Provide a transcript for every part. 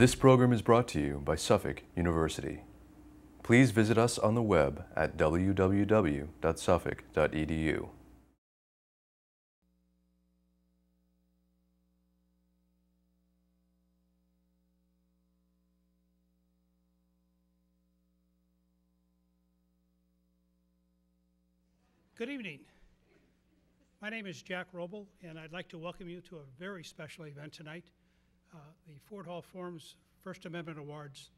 This program is brought to you by Suffolk University. Please visit us on the web at www.suffolk.edu. Good evening. My name is Jack Roble, and I'd like to welcome you to a very special event tonight, uh, the Ford Hall Forum's First Amendment Awards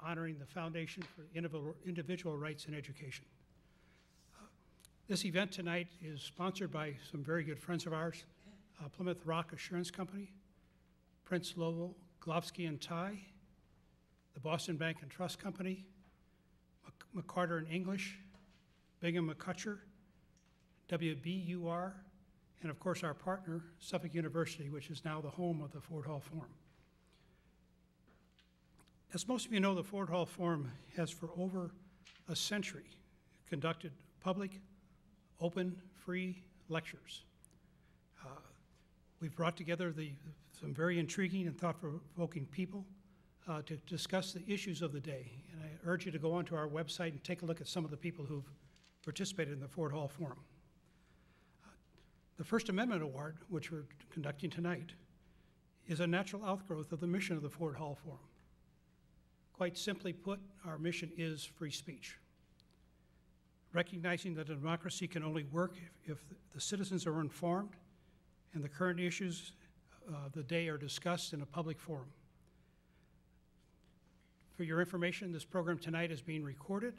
honoring the Foundation for Individual- Rights in Education. Uh, This event tonight is sponsored by some very good friends of ours, uh, Plymouth Rock Assurance Company, Prince Lobel Glovsky and Tye, the Boston Bank and Trust Company, McCarter and English, Bingham McCutchen, WBUR, and of course our partner, Suffolk University, which is now the home of the Ford Hall Forum. As most of you know, the Ford Hall Forum has for over a century conducted public, open, free lectures. Uh, We've brought together the, some very intriguing and thought-provoking people uh, to discuss the issues of the day. And I urge you to go onto our website and take a look at some of the people who've participated in the Ford Hall Forum. The First Amendment Award, which we're conducting tonight, is a natural outgrowth of the mission of the Ford Hall Forum. Quite simply put, our mission is free speech. Recognizing that a democracy can only work if, if the citizens are informed and the current issues of the day are discussed in a public forum. For your information, this program tonight is being recorded,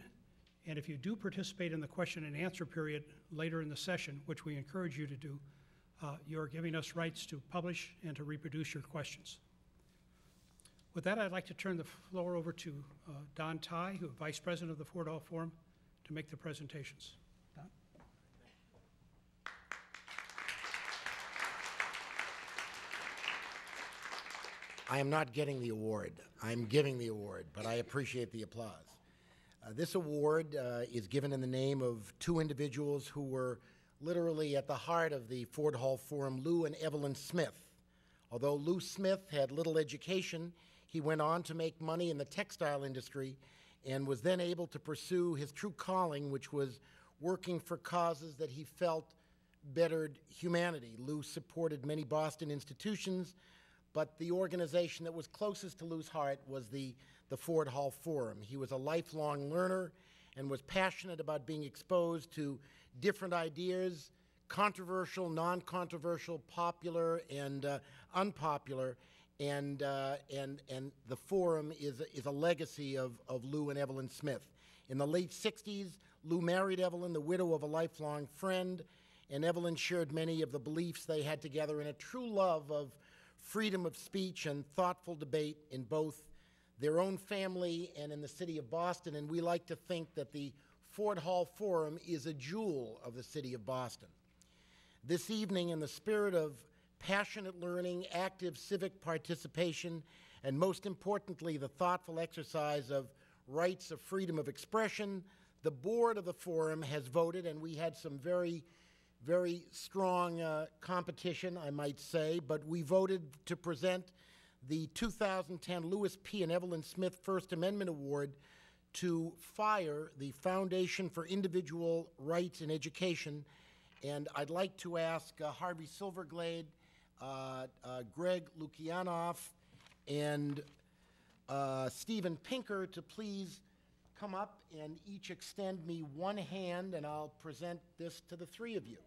and if you do participate in the question and answer period later in the session, which we encourage you to do, uh, you are giving us rights to publish and to reproduce your questions. With that, I'd like to turn the floor over to uh, Don Ty, who is Vice President of the Ford Hall Forum, to make the presentations. Don? I am not getting the award. I'm giving the award, but I appreciate the applause. Uh, this award uh, is given in the name of two individuals who were literally at the heart of the Ford Hall Forum, Lou and Evelyn Smith. Although Lou Smith had little education, he went on to make money in the textile industry and was then able to pursue his true calling, which was working for causes that he felt bettered humanity. Lou supported many Boston institutions, but the organization that was closest to Lou's heart was the, the Ford Hall Forum. He was a lifelong learner and was passionate about being exposed to different ideas, controversial, non controversial, popular, and uh, unpopular. And, uh, and, and the forum is, a- is a legacy of, of Lou and Evelyn Smith. In the late 60s, Lou married Evelyn, the widow of a lifelong friend, and Evelyn shared many of the beliefs they had together in a true love of freedom of speech and thoughtful debate in both their own family and in the city of Boston. And we like to think that the Ford Hall Forum is a jewel of the city of Boston. This evening, in the spirit of passionate learning, active civic participation, and most importantly, the thoughtful exercise of rights of freedom of expression, the board of the forum has voted, and we had some very, very strong uh, competition, I might say, but we voted to present the 2010 Louis P. and Evelyn Smith First Amendment Award to FIRE, the Foundation for Individual Rights in Education. And I'd like to ask uh, Harvey Silverglate, uh, uh, Greg Lukianoff, and uh, Steven Pinker to please come up and each extend me one hand, and I'll present this to the three of you.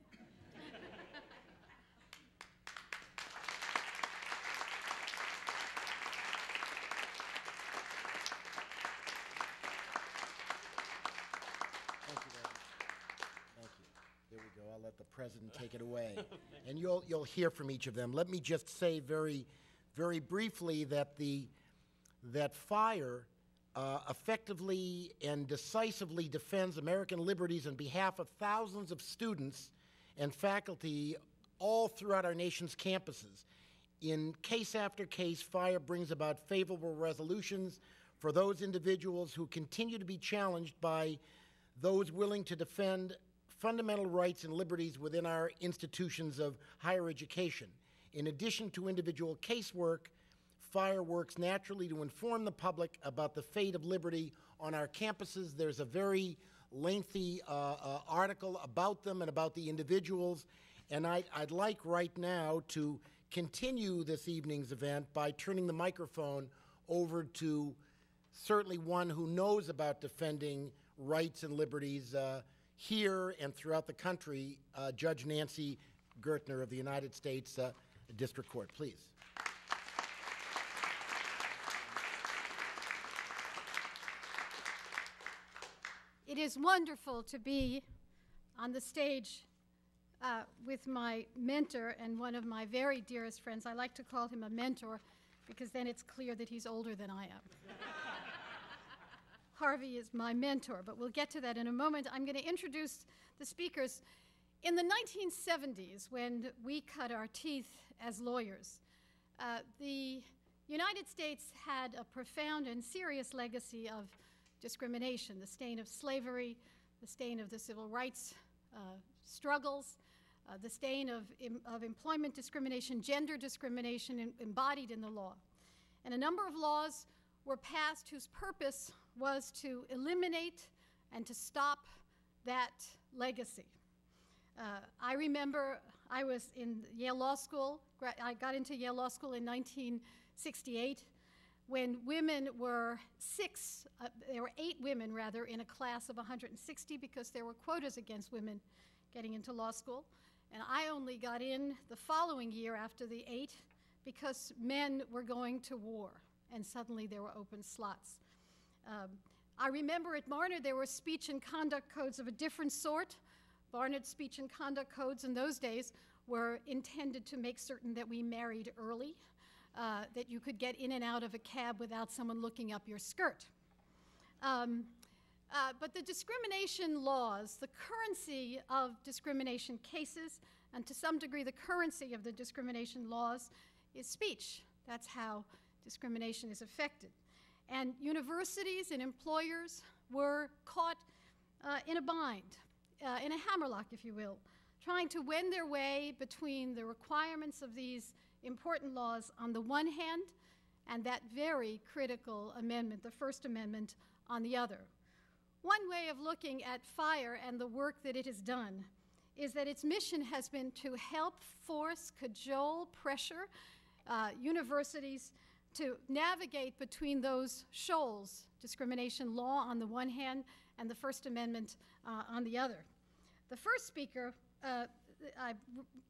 Thank you very much. Thank you. There we go. I'll let the president away. And you'll, you'll hear from each of them. Let me just say very, very briefly that the, that FIRE uh, effectively and decisively defends American liberties on behalf of thousands of students and faculty all throughout our nation's campuses. In case after case, FIRE brings about favorable resolutions for those individuals who continue to be challenged by those willing to defend fundamental rights and liberties within our institutions of higher education. In addition to individual casework, FIRE works naturally to inform the public about the fate of liberty on our campuses. There's a very lengthy uh, uh, article about them and about the individuals. And I, I'd like right now to continue this evening's event by turning the microphone over to certainly one who knows about defending rights and liberties uh, here and throughout the country, uh, Judge Nancy Gertner of the United States uh, District Court. Please. It is wonderful to be on the stage uh, with my mentor and one of my very dearest friends. I like to call him a mentor because then it's clear that he's older than I am. Harvey is my mentor, but we'll get to that in a moment. I'm going to introduce the speakers. In the 1970s, when we cut our teeth as lawyers, uh, the United States had a profound and serious legacy of discrimination, the stain of slavery, the stain of the civil rights uh, struggles, uh, the stain of, of employment discrimination, gender discrimination em embodied in the law. And a number of laws were passed whose purpose was to eliminate and to stop that legacy. Uh, I remember I was in Yale Law School. I got into Yale Law School in 1968 when women were six, uh, there were eight women rather in a class of 160 because there were quotas against women getting into law school. And I only got in the following year after the eight because men were going to war and suddenly there were open slots. Um, I remember at Barnard there were speech and conduct codes of a different sort. Barnard speech and conduct codes in those days were intended to make certain that we married early uh, that you could get in and out of a cab without someone looking up your skirt. Um, uh, but the discrimination laws, the currency of discrimination cases, and to some degree the currency of the discrimination laws is speech. That's how discrimination is affected. And universities and employers were caught uh, in a bind, uh, in a hammerlock, if you will, trying to wend their way between the requirements of these important laws on the one hand and that very critical amendment, the First Amendment, on the other. One way of looking at fire and the work that it has done is that its mission has been to help force, cajole, pressure uh, universities to navigate between those shoals, discrimination law on the one hand and the First Amendment uh, on the other. The first speaker, uh, I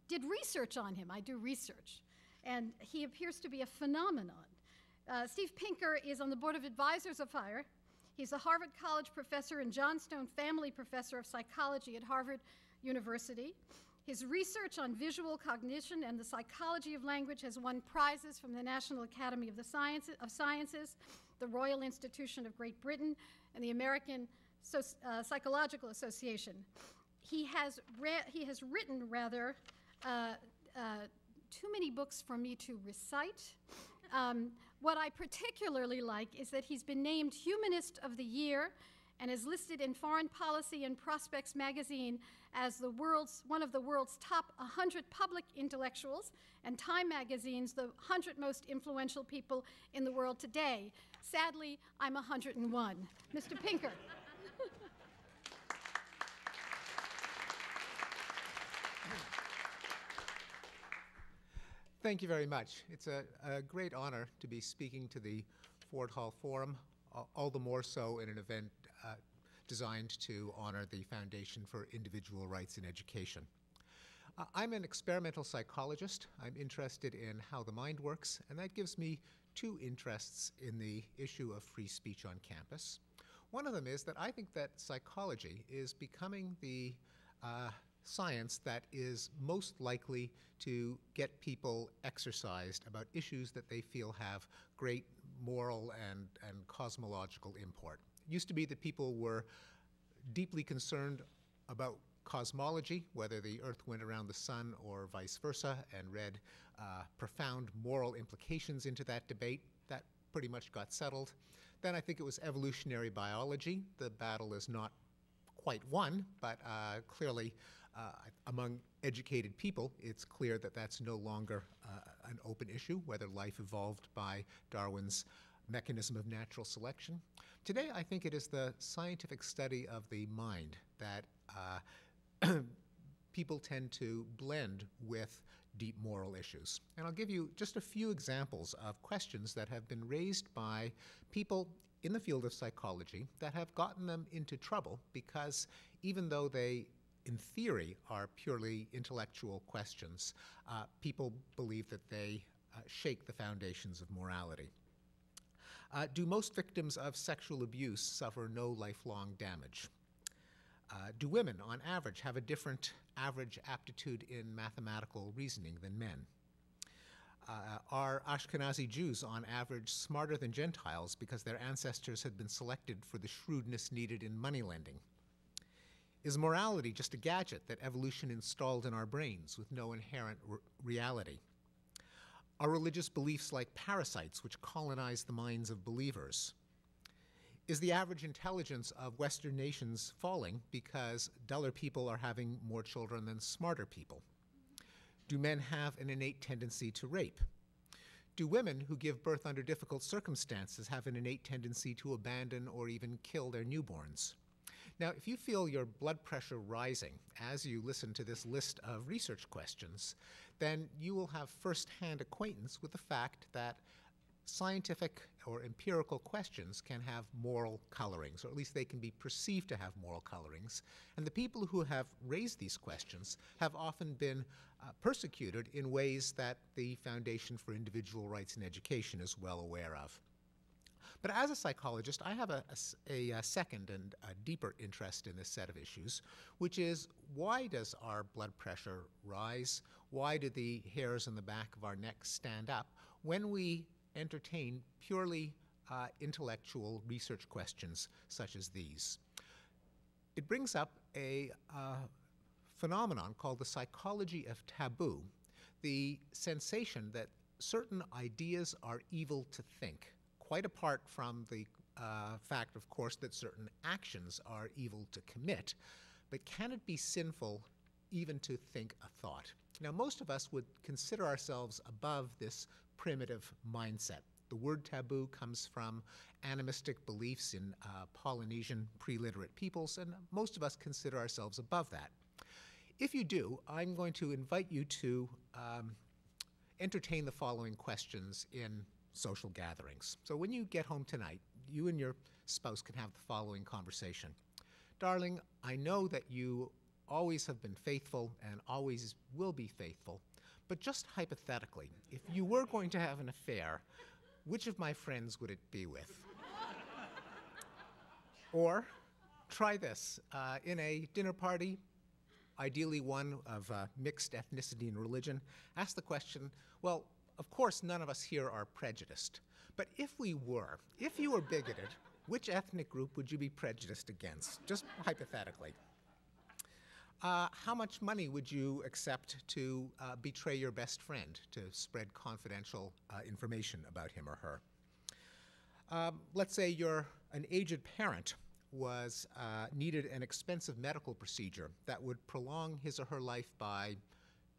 did research on him. I do research and he appears to be a phenomenon. Uh, Steve Pinker is on the board of advisors of FIRE. He's a Harvard College professor and Johnstone Family Professor of Psychology at Harvard University. His research on visual cognition and the psychology of language has won prizes from the National Academy of, the Sciences, of Sciences, the Royal Institution of Great Britain, and the American so uh, Psychological Association. He has, he has written, rather, uh, uh, too many books for me to recite. Um, what I particularly like is that he's been named Humanist of the Year and is listed in Foreign Policy and Prospects magazine as the world's, one of the world's top 100 public intellectuals, and Time magazine's the 100 most influential people in the world today. Sadly, I'm 101. Mr. Pinker. Thank you very much. It's a, a, great honor to be speaking to the Ford Hall Forum, all the more so in an event designed to honor the Foundation for Individual Rights in Education. Uh, I'm an experimental psychologist. I'm interested in how the mind works, and that gives me two interests in the issue of free speech on campus. One of them is that I think that psychology is becoming the uh, science that is most likely to get people exercised about issues that they feel have great moral and, and cosmological import. Used to be that people were deeply concerned about cosmology, whether the Earth went around the sun or vice versa, and read uh, profound moral implications into that debate. That pretty much got settled. Then I think it was evolutionary biology. The battle is not quite won, but uh, clearly uh, among educated people, it's clear that that's no longer uh, an open issue whether life evolved by Darwin's mechanism of natural selection. Today, I think it is the scientific study of the mind that uh, people tend to blend with deep moral issues. And I'll give you just a few examples of questions that have been raised by people in the field of psychology that have gotten them into trouble because even though they in theory are purely intellectual questions, uh, people believe that they uh, shake the foundations of morality. Uh, do most victims of sexual abuse suffer no lifelong damage? Uh, do women, on average, have a different average aptitude in mathematical reasoning than men? Uh, are Ashkenazi Jews, on average, smarter than Gentiles because their ancestors had been selected for the shrewdness needed in moneylending? Is morality just a gadget that evolution installed in our brains with no inherent re- reality? Are religious beliefs like parasites which colonize the minds of believers? Is the average intelligence of Western nations falling because duller people are having more children than smarter people? Do men have an innate tendency to rape? Do women who give birth under difficult circumstances have an innate tendency to abandon or even kill their newborns? Now, if you feel your blood pressure rising as you listen to this list of research questions, then you will have firsthand acquaintance with the fact that scientific or empirical questions can have moral colorings, or at least they can be perceived to have moral colorings. And the people who have raised these questions have often been uh, persecuted in ways that the Foundation for Individual Rights in Education is well aware of. But as a psychologist, I have a, a, a, second and a deeper interest in this set of issues, which is why does our blood pressure rise? Why do the hairs on the back of our neck stand up when we entertain purely uh, intellectual research questions such as these? It brings up a uh, phenomenon called the psychology of taboo, the sensation that certain ideas are evil to think quite apart from the uh, fact, of course, that certain actions are evil to commit, but can it be sinful even to think a thought? Now, most of us would consider ourselves above this primitive mindset. The word taboo comes from animistic beliefs in uh, Polynesian pre literate peoples, and most of us consider ourselves above that. If you do, I'm going to invite you to um, entertain the following questions in social gatherings. So when you get home tonight, you and your spouse can have the following conversation. Darling, I know that you always have been faithful and always will be faithful, but just hypothetically, if you were going to have an affair, which of my friends would it be with? or try this uh, in a dinner party, ideally one of uh, mixed ethnicity and religion, ask the question well, of course, none of us here are prejudiced. But if we were, if you were bigoted, which ethnic group would you be prejudiced against? Just hypothetically. Uh, how much money would you accept to uh, betray your best friend to spread confidential uh, information about him or her? Um, let's say you're an aged parent was uh, needed an expensive medical procedure that would prolong his or her life by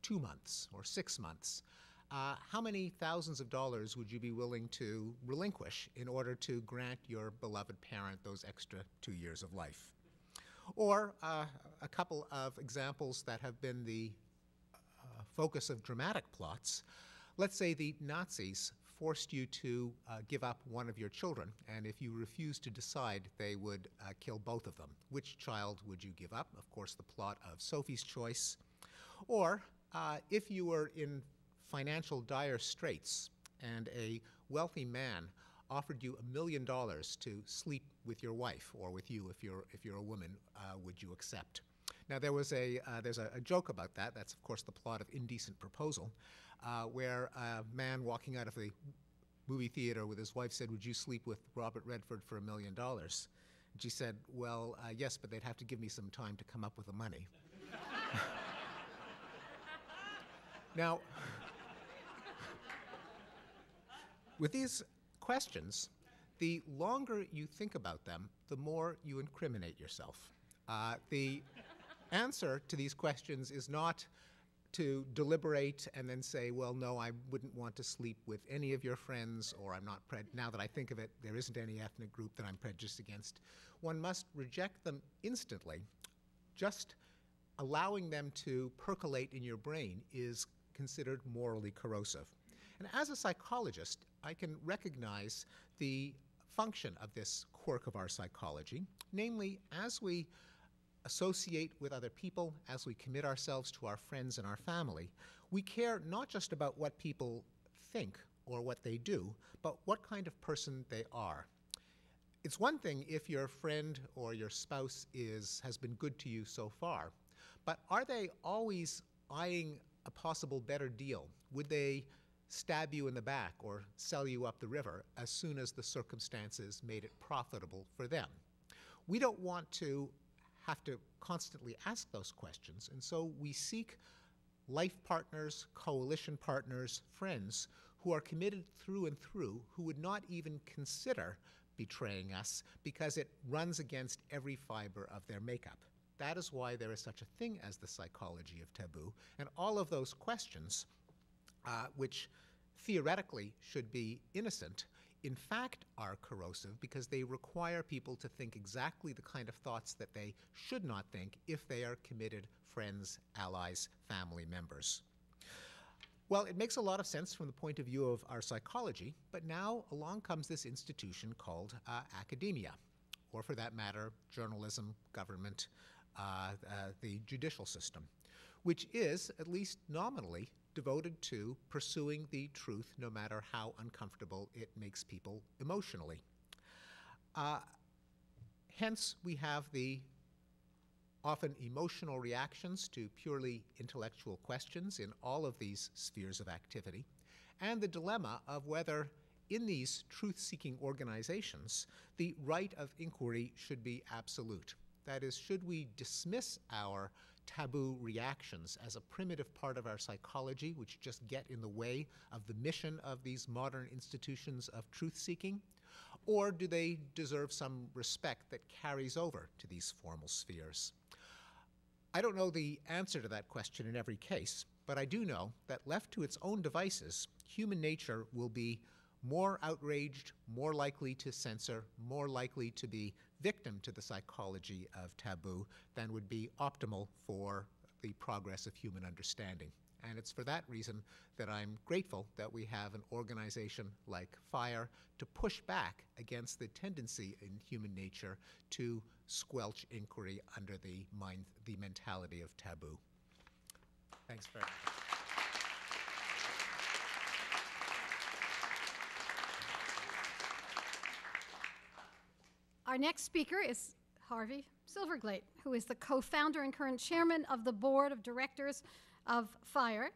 two months or six months. Uh, how many thousands of dollars would you be willing to relinquish in order to grant your beloved parent those extra two years of life? Or uh, a couple of examples that have been the uh, focus of dramatic plots. Let's say the Nazis forced you to uh, give up one of your children, and if you refused to decide, they would uh, kill both of them. Which child would you give up? Of course, the plot of Sophie's Choice. Or uh, if you were in financial dire straits and a wealthy man offered you a million dollars to sleep with your wife or with you if you're, if you're a woman, uh, would you accept? Now, there was a, uh, there's a, a, joke about that. That's, of course, the plot of Indecent Proposal, uh, where a man walking out of the movie theater with his wife said, Would you sleep with Robert Redford for a million dollars? And she said, Well, uh, yes, but they'd have to give me some time to come up with the money. now, With these questions, the longer you think about them, the more you incriminate yourself. Uh, the answer to these questions is not to deliberate and then say, well, no, I wouldn't want to sleep with any of your friends, or I'm not pred. Now that I think of it, there isn't any ethnic group that I'm prejudiced against. One must reject them instantly. Just allowing them to percolate in your brain is considered morally corrosive. And as a psychologist, I can recognize the function of this quirk of our psychology, namely, as we associate with other people, as we commit ourselves to our friends and our family, we care not just about what people think or what they do, but what kind of person they are. It's one thing if your friend or your spouse is, has been good to you so far, but are they always eyeing a possible better deal? Would they stab you in the back or sell you up the river as soon as the circumstances made it profitable for them? We don't want to have to constantly ask those questions, and so we seek life partners, coalition partners, friends who are committed through and through, who would not even consider betraying us because it runs against every fiber of their makeup. That is why there is such a thing as the psychology of taboo, and all of those questions, uh, which theoretically should be innocent, in fact are corrosive because they require people to think exactly the kind of thoughts that they should not think if they are committed friends, allies, family members. Well, it makes a lot of sense from the point of view of our psychology, but now along comes this institution called uh, academia, or for that matter, journalism, government, uh, uh, the judicial system, which is, at least nominally, devoted to pursuing the truth no matter how uncomfortable it makes people emotionally. Uh, hence, we have the often emotional reactions to purely intellectual questions in all of these spheres of activity, and the dilemma of whether in these truth seeking organizations the right of inquiry should be absolute. That is, should we dismiss our taboo reactions as a primitive part of our psychology, which just get in the way of the mission of these modern institutions of truth seeking? Or do they deserve some respect that carries over to these formal spheres? I don't know the answer to that question in every case, but I do know that left to its own devices, human nature will be more outraged, more likely to censor, more likely to be victim to the psychology of taboo than would be optimal for the progress of human understanding. And it's for that reason that I'm grateful that we have an organization like FIRE to push back against the tendency in human nature to squelch inquiry under the, mind, the mentality of taboo. Thanks very much. Next speaker is Harvey Silverglate, who is the co founder and current chairman of the board of directors of FIRE.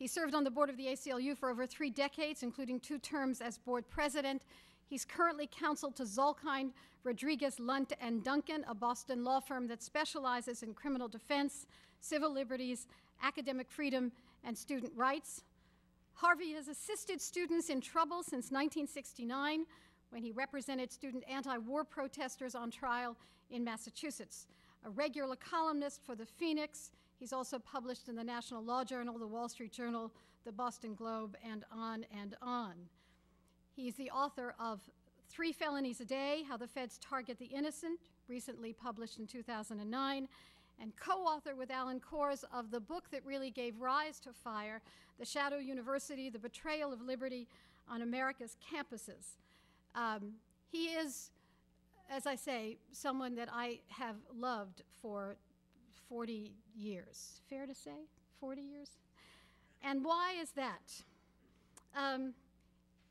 He served on the board of the ACLU for over three decades, including two terms as board president. He's currently counsel to Zalkind, Rodriguez, Lunt, and Duncan, a Boston law firm that specializes in criminal defense, civil liberties, academic freedom, and student rights. Harvey has assisted students in trouble since 1969 when he represented student anti war protesters on trial in Massachusetts. A regular columnist for the Phoenix, he's also published in the National Law Journal, the Wall Street Journal, the Boston Globe, and on and on. He's the author of Three Felonies a Day How the Feds Target the Innocent, recently published in 2009, and co author with Alan Kors of the book that really gave rise to FIRE The Shadow University The Betrayal of Liberty on America's Campuses. Um, he is, as I say, someone that I have loved for 40 years. Fair to say? 40 years? And why is that? Um,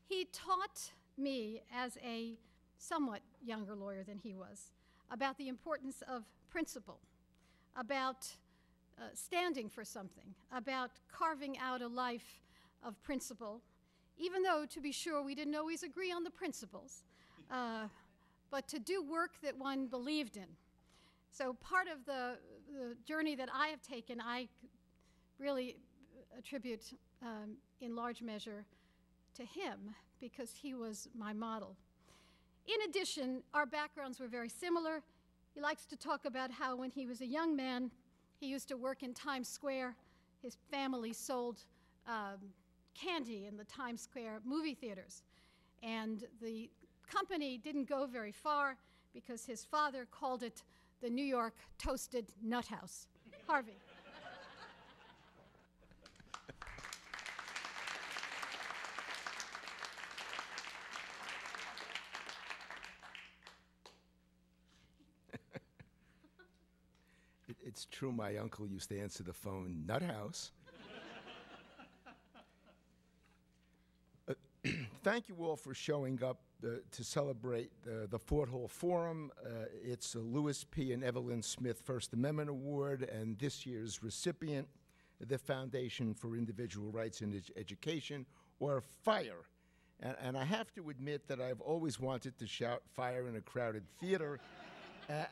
he taught me, as a somewhat younger lawyer than he was, about the importance of principle, about uh, standing for something, about carving out a life of principle even though, to be sure, we didn't always agree on the principles, uh, but to do work that one believed in. So, part of the, the journey that I have taken, I really attribute um, in large measure to him because he was my model. In addition, our backgrounds were very similar. He likes to talk about how when he was a young man, he used to work in Times Square his family sold um, candy in the Times Square movie theaters. And the company didn't go very far because his father called it the New York Toasted Nut House. Harvey. It's true, my uncle used to answer the phone, Nut House. Uh, thank you all for showing up uh, to celebrate the Ford Hall Forum. Uh, it's a Louis P. and Evelyn Smith First Amendment Award, and this year's recipient, the Foundation for Individual Rights in Ed- Education, or FIRE. And, and I have to admit that I've always wanted to shout fire in a crowded theater.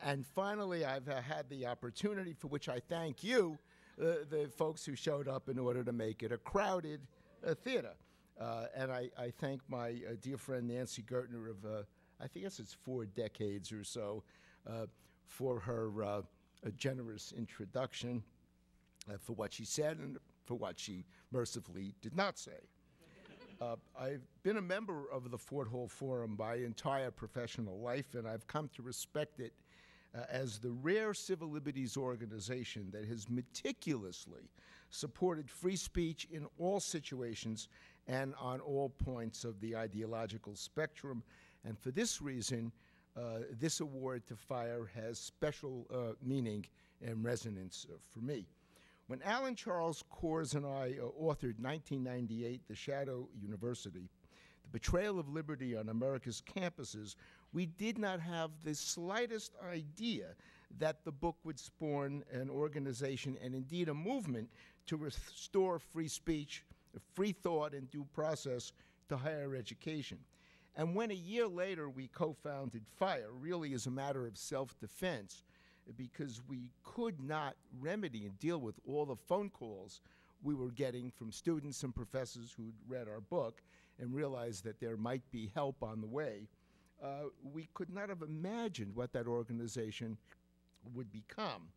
And finally, I've uh, had the opportunity for which I thank you, uh, the folks who showed up in order to make it a crowded theater. Uh, and I, I thank my uh, dear friend Nancy Gertner of, uh, I think it's four decades or so, uh, for her uh, generous introduction, uh, for what she said and for what she mercifully did not say. I've been a member of the Ford Hall Forum my entire professional life, and I've come to respect it as the rare civil liberties organization that has meticulously supported free speech in all situations and on all points of the ideological spectrum. And for this reason, uh, this award to FIRE has special uh, meaning and resonance uh, for me. When Alan Charles Kors and I uh, authored 1998, The Shadow University, The Betrayal of Liberty on America's Campuses, we did not have the slightest idea that the book would spawn an organization and indeed a movement to restore free speech, free thought, and due process to higher education. And when a year later we co founded FIRE, really as a matter of self defense, because we could not remedy and deal with all the phone calls we were getting from students and professors who'd read our book and realized that there might be help on the way, uh, we could not have imagined what that organization would become.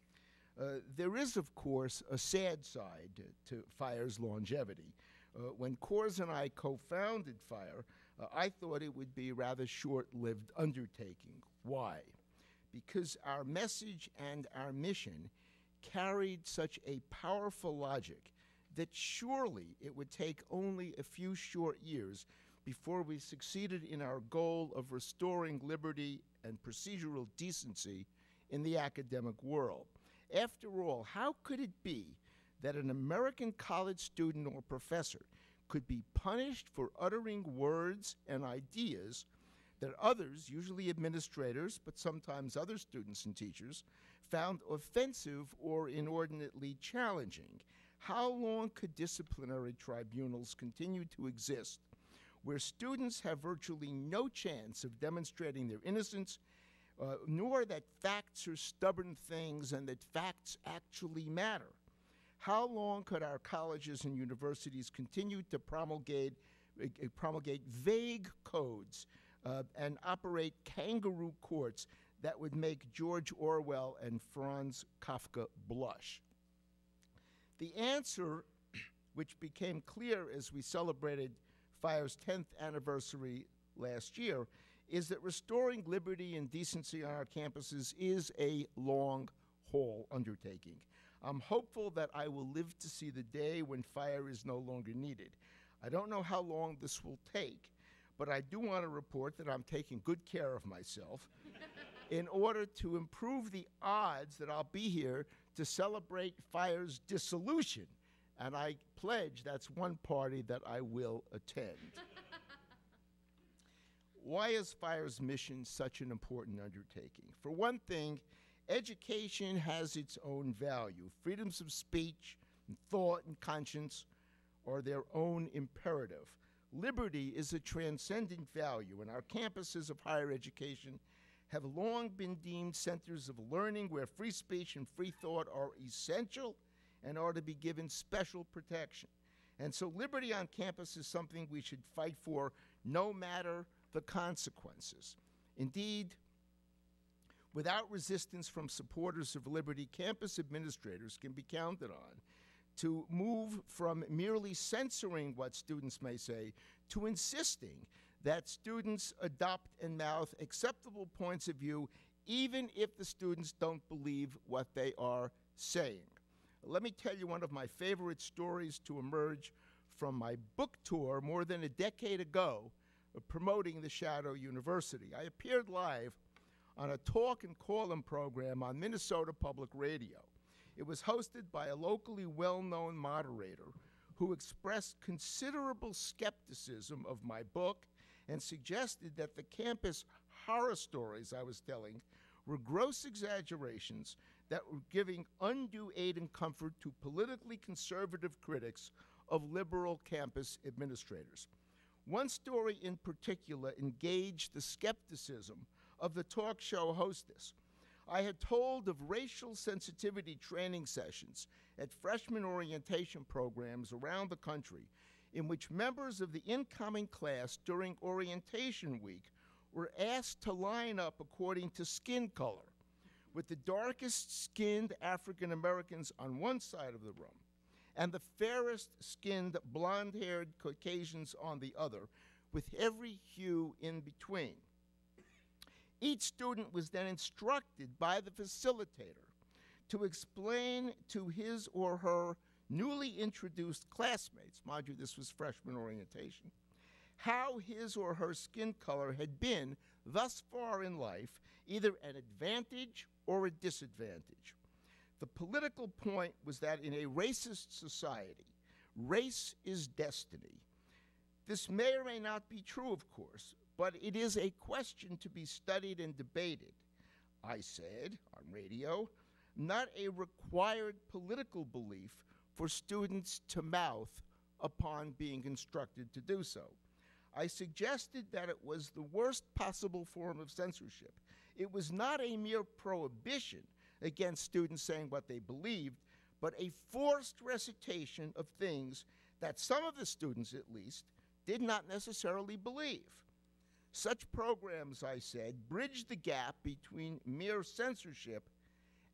Uh, there is, of course, a sad side to FIRE's longevity. Uh, when Kors and I co founded FIRE, uh, I thought it would be a rather short lived undertaking. Why? Because our message and our mission carried such a powerful logic that surely it would take only a few short years before we succeeded in our goal of restoring liberty and procedural decency in the academic world. After all, how could it be that an American college student or professor could be punished for uttering words and ideas that others, usually administrators, but sometimes other students and teachers, found offensive or inordinately challenging? How long could disciplinary tribunals continue to exist where students have virtually no chance of demonstrating their innocence, uh, nor that facts are stubborn things and that facts actually matter? How long could our colleges and universities continue to promulgate, uh, promulgate vague codes uh, and operate kangaroo courts that would make George Orwell and Franz Kafka blush? The answer, which became clear as we celebrated FIRE's 10th anniversary last year, is that restoring liberty and decency on our campuses is a long haul undertaking. I'm hopeful that I will live to see the day when fire is no longer needed. I don't know how long this will take, but I do want to report that I'm taking good care of myself in order to improve the odds that I'll be here to celebrate fire's dissolution. And I pledge that's one party that I will attend. Why is FIRE's mission such an important undertaking? For one thing, education has its own value. Freedoms of speech, and thought, and conscience are their own imperative. Liberty is a transcendent value, and our campuses of higher education have long been deemed centers of learning where free speech and free thought are essential and are to be given special protection. And so, liberty on campus is something we should fight for no matter the consequences. Indeed, without resistance from supporters of liberty, campus administrators can be counted on to move from merely censoring what students may say to insisting that students adopt and mouth acceptable points of view even if the students don't believe what they are saying. Let me tell you one of my favorite stories to emerge from my book tour more than a decade ago promoting the Shadow University. I appeared live on a talk and call-in program on Minnesota Public Radio. It was hosted by a locally well-known moderator who expressed considerable skepticism of my book and suggested that the campus horror stories I was telling were gross exaggerations that were giving undue aid and comfort to politically conservative critics of liberal campus administrators. One story in particular engaged the skepticism of the talk show hostess. I had told of racial sensitivity training sessions at freshman orientation programs around the country in which members of the incoming class during orientation week were asked to line up according to skin color, with the darkest skinned African Americans on one side of the room and the fairest skinned blonde haired Caucasians on the other, with every hue in between. Each student was then instructed by the facilitator to explain to his or her newly introduced classmates, mind you, this was freshman orientation, how his or her skin color had been thus far in life, either an advantage or a disadvantage. The political point was that in a racist society, race is destiny. This may or may not be true, of course, but it is a question to be studied and debated. I said on radio, not a required political belief for students to mouth upon being instructed to do so. I suggested that it was the worst possible form of censorship. It was not a mere prohibition against students saying what they believed, but a forced recitation of things that some of the students, at least, did not necessarily believe. Such programs, I said, bridge the gap between mere censorship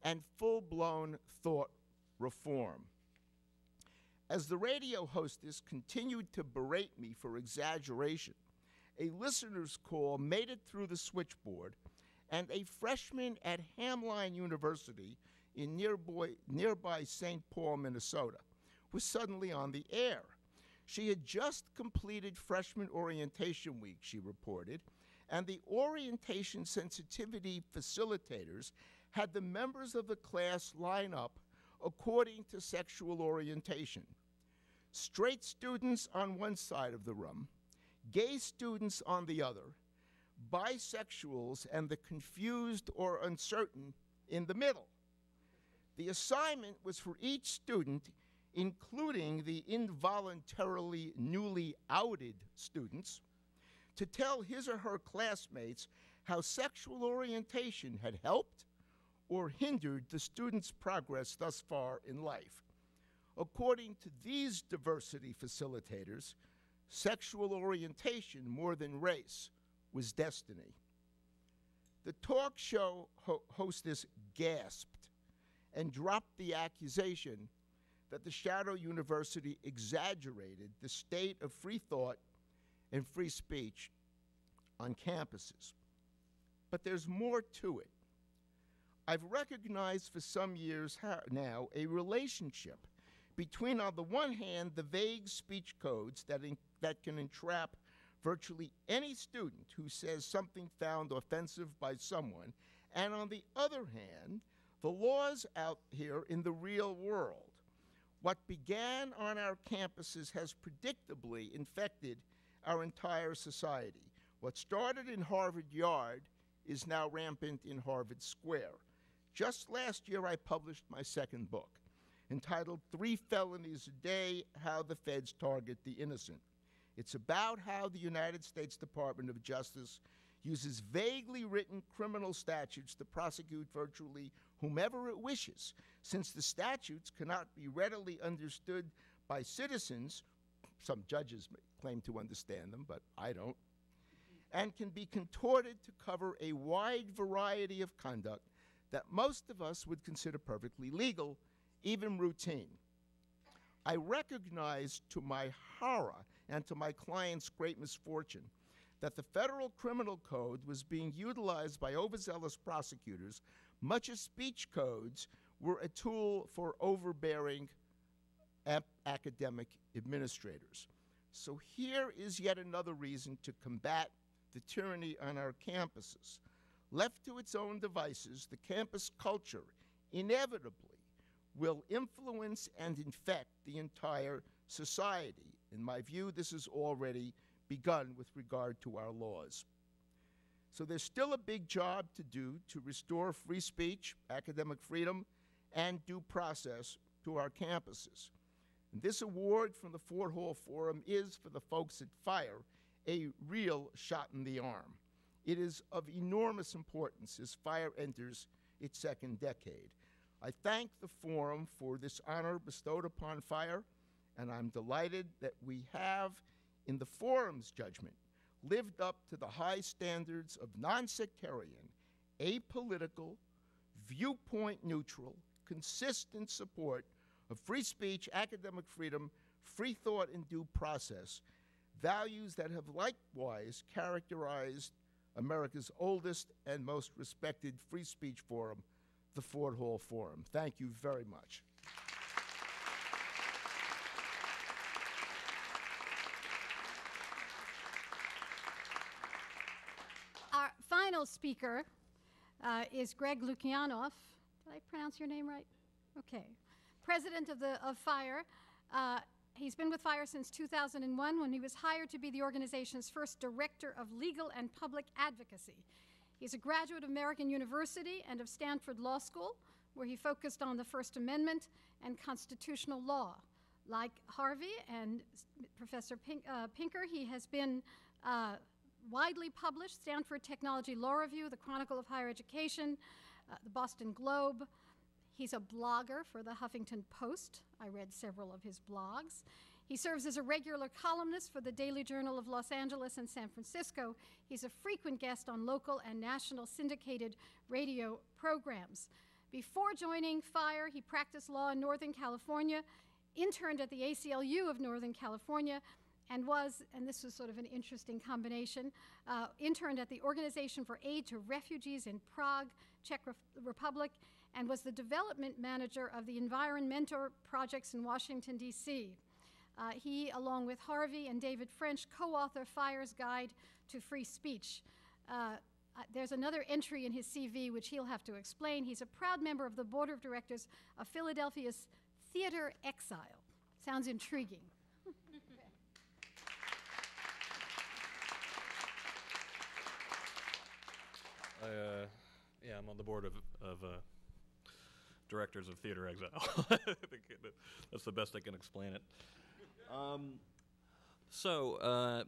and full blown thought reform. As the radio hostess continued to berate me for exaggeration, a listener's call made it through the switchboard, and a freshman at Hamline University in nearby, nearby St. Paul, Minnesota, was suddenly on the air. She had just completed freshman orientation week, she reported, and the orientation sensitivity facilitators had the members of the class line up according to sexual orientation straight students on one side of the room, gay students on the other, bisexuals and the confused or uncertain in the middle. The assignment was for each student, including the involuntarily newly outed students, to tell his or her classmates how sexual orientation had helped or hindered the student's progress thus far in life. According to these diversity facilitators, sexual orientation more than race was destiny. The talk show ho hostess gasped and dropped the accusation that the Shadow University exaggerated the state of free thought and free speech on campuses. But there's more to it. I've recognized for some years now a relationship between, on the one hand, the vague speech codes that, that can entrap virtually any student who says something found offensive by someone, and on the other hand, the laws out here in the real world. What began on our campuses has predictably infected our entire society. What started in Harvard Yard is now rampant in Harvard Square. Just last year, I published my second book entitled Three Felonies a Day How the Feds Target the Innocent. It's about how the United States Department of Justice uses vaguely written criminal statutes to prosecute virtually whomever it wishes, since the statutes cannot be readily understood by citizens. Some judges claim to understand them, but I don't. And can be contorted to cover a wide variety of conduct that most of us would consider perfectly legal even routine. I recognized to my horror and to my client's great misfortune that the federal criminal code was being utilized by overzealous prosecutors, much as speech codes were a tool for overbearing academic administrators. So here is yet another reason to combat the tyranny on our campuses. Left to its own devices, the campus culture inevitably will influence and infect the entire society. In my view, this has already begun with regard to our laws. So there's still a big job to do to restore free speech, academic freedom, and due process to our campuses. And this award from the Ford Hall Forum is, for the folks at FIRE, a real shot in the arm. It is of enormous importance as FIRE enters its second decade. I thank the Forum for this honor bestowed upon FIRE, and I'm delighted that we have, in the Forum's judgment, lived up to the high standards of non sectarian, apolitical, viewpoint neutral, consistent support of free speech, academic freedom, free thought, and due process, values that have likewise characterized America's oldest and most respected free speech forum, the Ford Hall Forum. Thank you very much. Our final speaker uh, is Greg Lukianoff. Did I pronounce your name right? Okay. President of, the, of FIRE. Uh, he's been with FIRE since 2001 when he was hired to be the organization's first Director of Legal and Public Advocacy. He's a graduate of American University and of Stanford Law School, where he focused on the First Amendment and constitutional law. Like Harvey and Professor Pink, uh, Pinker, he has been uh, widely published Stanford Technology Law Review, the Chronicle of Higher Education, uh, the Boston Globe. He's a blogger for the Huffington Post. I read several of his blogs. He serves as a regular columnist for the Daily Journal of Los Angeles and San Francisco. He's a frequent guest on local and national syndicated radio programs. Before joining FIRE, he practiced law in Northern California, interned at the ACLU of Northern California, and was, and this was sort of an interesting combination, uh, interned at the Organization for Aid to Refugees in Prague, Czech Re- Republic, and was the development manager of the Environmentor projects in Washington, D.C. Uh, he, along with Harvey and David French, co author FIRE's Guide to Free Speech. Uh, uh, there's another entry in his CV which he'll have to explain. He's a proud member of the board of directors of Philadelphia's Theater Exile. Sounds intriguing. I, uh, yeah, I'm on the board of, of uh, directors of Theater Exile. That's the best I can explain it. Um, so, uh,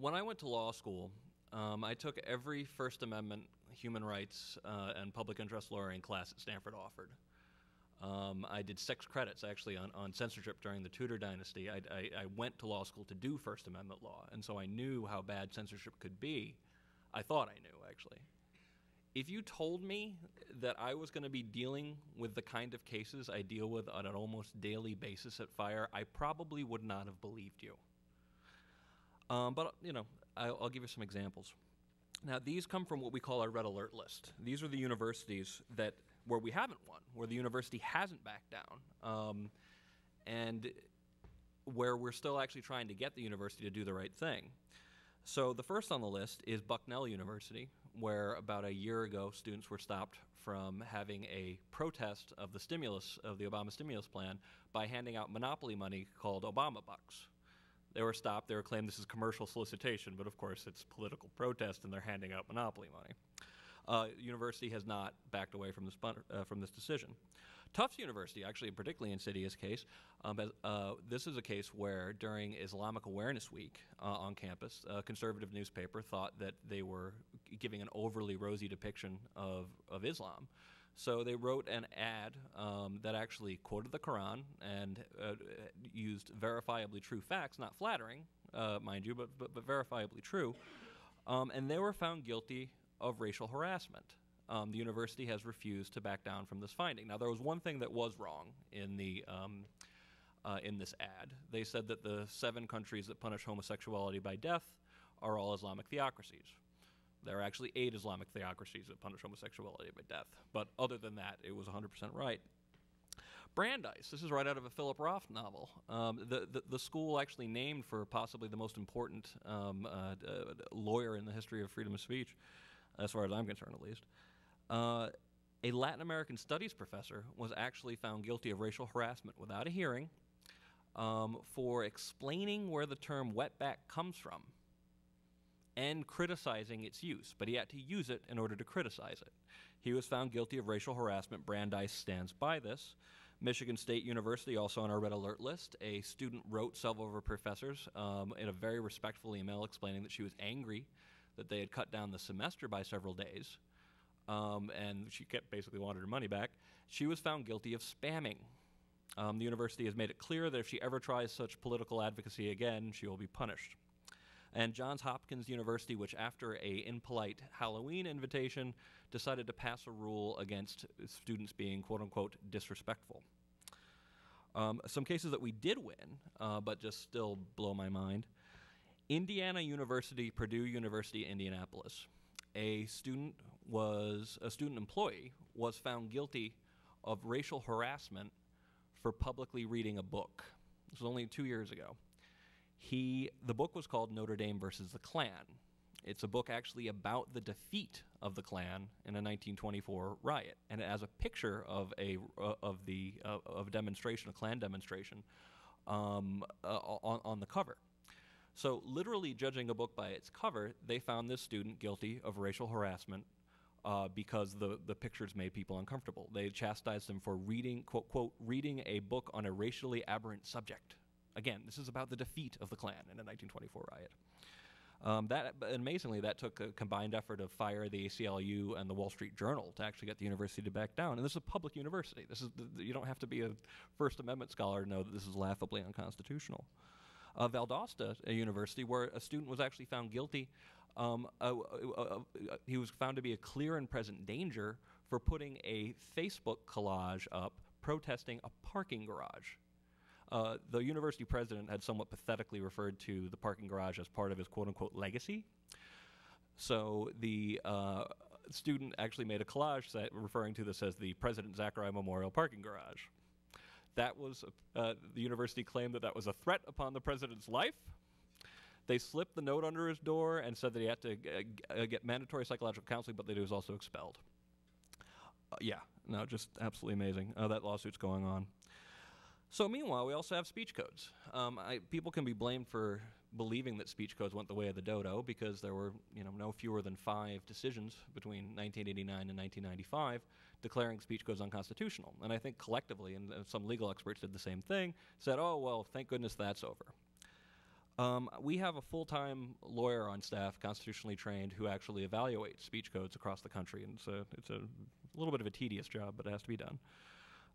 when I went to law school, um, I took every First Amendment, human rights, uh, and public interest lawyering class that Stanford offered. Um, I did six credits actually on, on censorship during the Tudor dynasty. I, I, I went to law school to do First Amendment law, and so I knew how bad censorship could be. I thought I knew, actually. If you told me that I was going to be dealing with the kind of cases I deal with on an almost daily basis at Fire, I probably would not have believed you. Um, but, you know, I'll, I'll give you some examples. Now, these come from what we call our red alert list. These are the universities that where we haven't won, where the university hasn't backed down, um, and where we're still actually trying to get the university to do the right thing. So the first on the list is Bucknell University, where about a year ago students were stopped from having a protest of the stimulus of the Obama stimulus plan by handing out monopoly money called Obama bucks. They were stopped. They were claimed this is commercial solicitation, but of course it's political protest, and they're handing out monopoly money. Uh, university has not backed away from this uh, from this decision. Tufts University, actually, a particularly insidious case. Um, uh, this is a case where during Islamic Awareness Week uh, on campus, a conservative newspaper thought that they were giving an overly rosy depiction of, of Islam. So they wrote an ad um, that actually quoted the Quran and uh, used verifiably true facts, not flattering, uh, mind you, but, but, but verifiably true. Um, and they were found guilty of racial harassment. Um, the university has refused to back down from this finding. Now, there was one thing that was wrong in the um, uh, in this ad. They said that the seven countries that punish homosexuality by death are all Islamic theocracies. There are actually eight Islamic theocracies that punish homosexuality by death. But other than that, it was 100% right. Brandeis. This is right out of a Philip Roth novel. Um, the, the, the school actually named for possibly the most important um, uh, uh, lawyer in the history of freedom of speech, as far as I'm concerned, at least. Uh, a Latin American studies professor was actually found guilty of racial harassment without a hearing um, for explaining where the term wetback comes from and criticizing its use, but he had to use it in order to criticize it. He was found guilty of racial harassment. Brandeis stands by this. Michigan State University, also on our red alert list, a student wrote several of her professors um, in a very respectful email explaining that she was angry that they had cut down the semester by several days, um, and she kept basically wanted her money back. She was found guilty of spamming. Um, the university has made it clear that if she ever tries such political advocacy again, she will be punished and Johns Hopkins University, which after a impolite Halloween invitation decided to pass a rule against students being quote unquote disrespectful. Um, some cases that we did win, uh, but just still blow my mind. Indiana University, Purdue University, Indianapolis. A student was a student employee was found guilty of racial harassment for publicly reading a book. This was only two years ago. He the book was called Notre Dame versus the Klan. It's a book actually about the defeat of the Klan in a 1924 riot, and it has a picture of a uh, of the uh, of a demonstration, a Klan demonstration, um, uh, on on the cover. So, literally judging a book by its cover, they found this student guilty of racial harassment uh, because the, the pictures made people uncomfortable. They chastised him for reading, quote, quote, reading a book on a racially aberrant subject. Again, this is about the defeat of the Klan in a 1924 riot. Um, that amazingly, that took a combined effort of fire, the ACLU, and the Wall Street Journal to actually get the university to back down. And this is a public university. This is you don't have to be a First Amendment scholar to know that this is laughably unconstitutional. Uh, Valdosta, a university where a student was actually found guilty, um, uh, uh, uh, he was found to be a clear and present danger for putting a Facebook collage up protesting a parking garage. Uh, the university president had somewhat pathetically referred to the parking garage as part of his quote unquote legacy. So the uh, student actually made a collage set referring to this as the President Zaccari Memorial Parking Garage. That was, uh, the university claimed that that was a threat upon the president's life. They slipped the note under his door and said that he had to g- uh, get mandatory psychological counseling, but that he was also expelled. Uh, yeah, no, just absolutely amazing. Uh, that lawsuit's going on. So meanwhile, we also have speech codes. Um, I, people can be blamed for believing that speech codes went the way of the dodo because there were, you know, no fewer than five decisions between 1989 and 1995 declaring speech codes unconstitutional. And I think collectively, and uh, some legal experts did the same thing, said, "Oh well, thank goodness that's over." Um, we have a full-time lawyer on staff, constitutionally trained, who actually evaluates speech codes across the country, and it's a, it's a little bit of a tedious job, but it has to be done.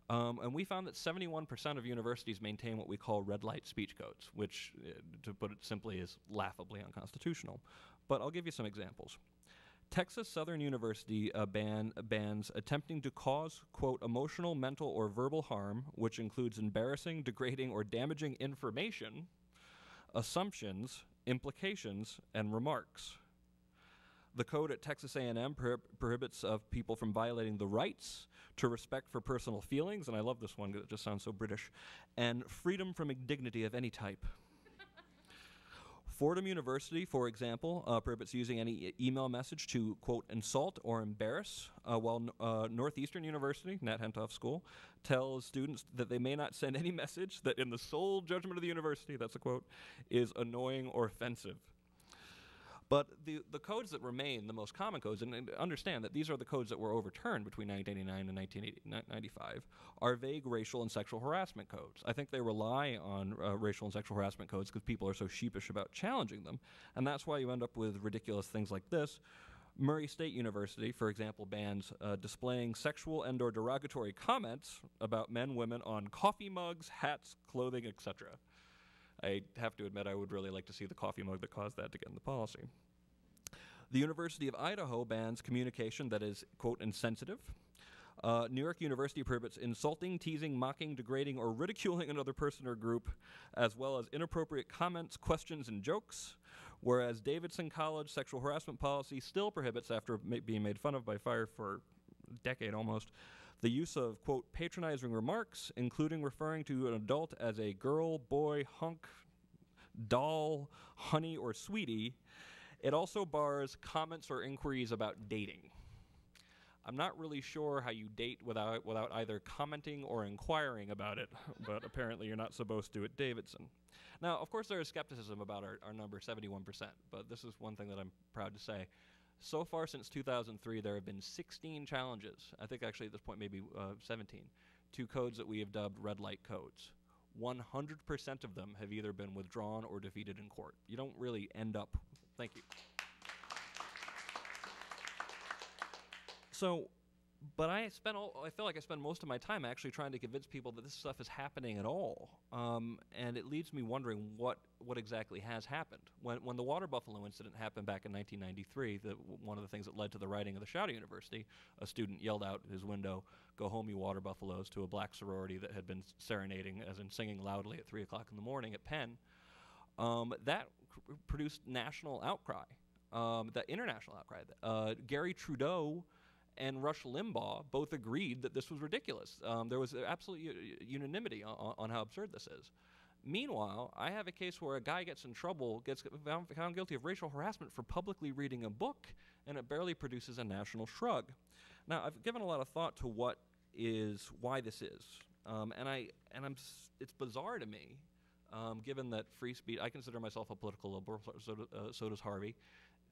Um, and we found that 71% of universities maintain what we call red light speech codes, which, uh, to put it simply, is laughably unconstitutional. But I'll give you some examples. Texas Southern University uh, ban, bans attempting to cause, quote, emotional, mental, or verbal harm, which includes embarrassing, degrading, or damaging information, assumptions, implications, and remarks. The code at Texas A&M prohib- prohibits of people from violating the rights to respect for personal feelings, and I love this one because it just sounds so British, and freedom from indignity of any type. Fordham University, for example, uh, prohibits using any e- email message to, quote, insult or embarrass, uh, while uh, Northeastern University, Nat Hentoff School, tells students that they may not send any message that, in the sole judgment of the university, that's a quote, is annoying or offensive. But the, the codes that remain, the most common codes, and, and understand that these are the codes that were overturned between 1989 and 1995, are vague racial and sexual harassment codes. I think they rely on uh, racial and sexual harassment codes because people are so sheepish about challenging them. And that's why you end up with ridiculous things like this. Murray State University, for example, bans uh, displaying sexual and or derogatory comments about men, women on coffee mugs, hats, clothing, etc. I have to admit, I would really like to see the coffee mug that caused that to get in the policy. The University of Idaho bans communication that is, quote, insensitive. Uh, New York University prohibits insulting, teasing, mocking, degrading, or ridiculing another person or group, as well as inappropriate comments, questions, and jokes. Whereas Davidson College sexual harassment policy still prohibits, after ma- being made fun of by fire for a decade almost, the use of, quote, patronizing remarks, including referring to an adult as a girl, boy, hunk, doll, honey, or sweetie. It also bars comments or inquiries about dating. I'm not really sure how you date without without either commenting or inquiring about it, but apparently you're not supposed to at Davidson. Now, of course, there is skepticism about our, our number, 71%, but this is one thing that I'm proud to say. So far since 2003, there have been 16 challenges, I think actually at this point maybe uh, 17, to codes that we have dubbed red light codes. 100% of them have either been withdrawn or defeated in court. You don't really end up. Thank you. So, but I spend all, I feel like I spend most of my time actually trying to convince people that this stuff is happening at all. Um, and it leaves me wondering what, what exactly has happened. When, when the water buffalo incident happened back in 1993, the, one of the things that led to the writing of the Shadow University, a student yelled out his window, Go home, you water buffaloes, to a black sorority that had been serenading, as in singing loudly at 3 o'clock in the morning at Penn. Um, that produced national outcry, um, the international outcry. Uh, Garry Trudeau and Rush Limbaugh both agreed that this was ridiculous. Um, there was absolute u- unanimity on, on how absurd this is. Meanwhile, I have a case where a guy gets in trouble, gets found, guilty of racial harassment for publicly reading a book, and it barely produces a national shrug. Now, I've given a lot of thought to what is why this is, um, and I and I'm it's bizarre to me, um, given that free speech. I consider myself a political liberal, so, so, uh, so does Harvey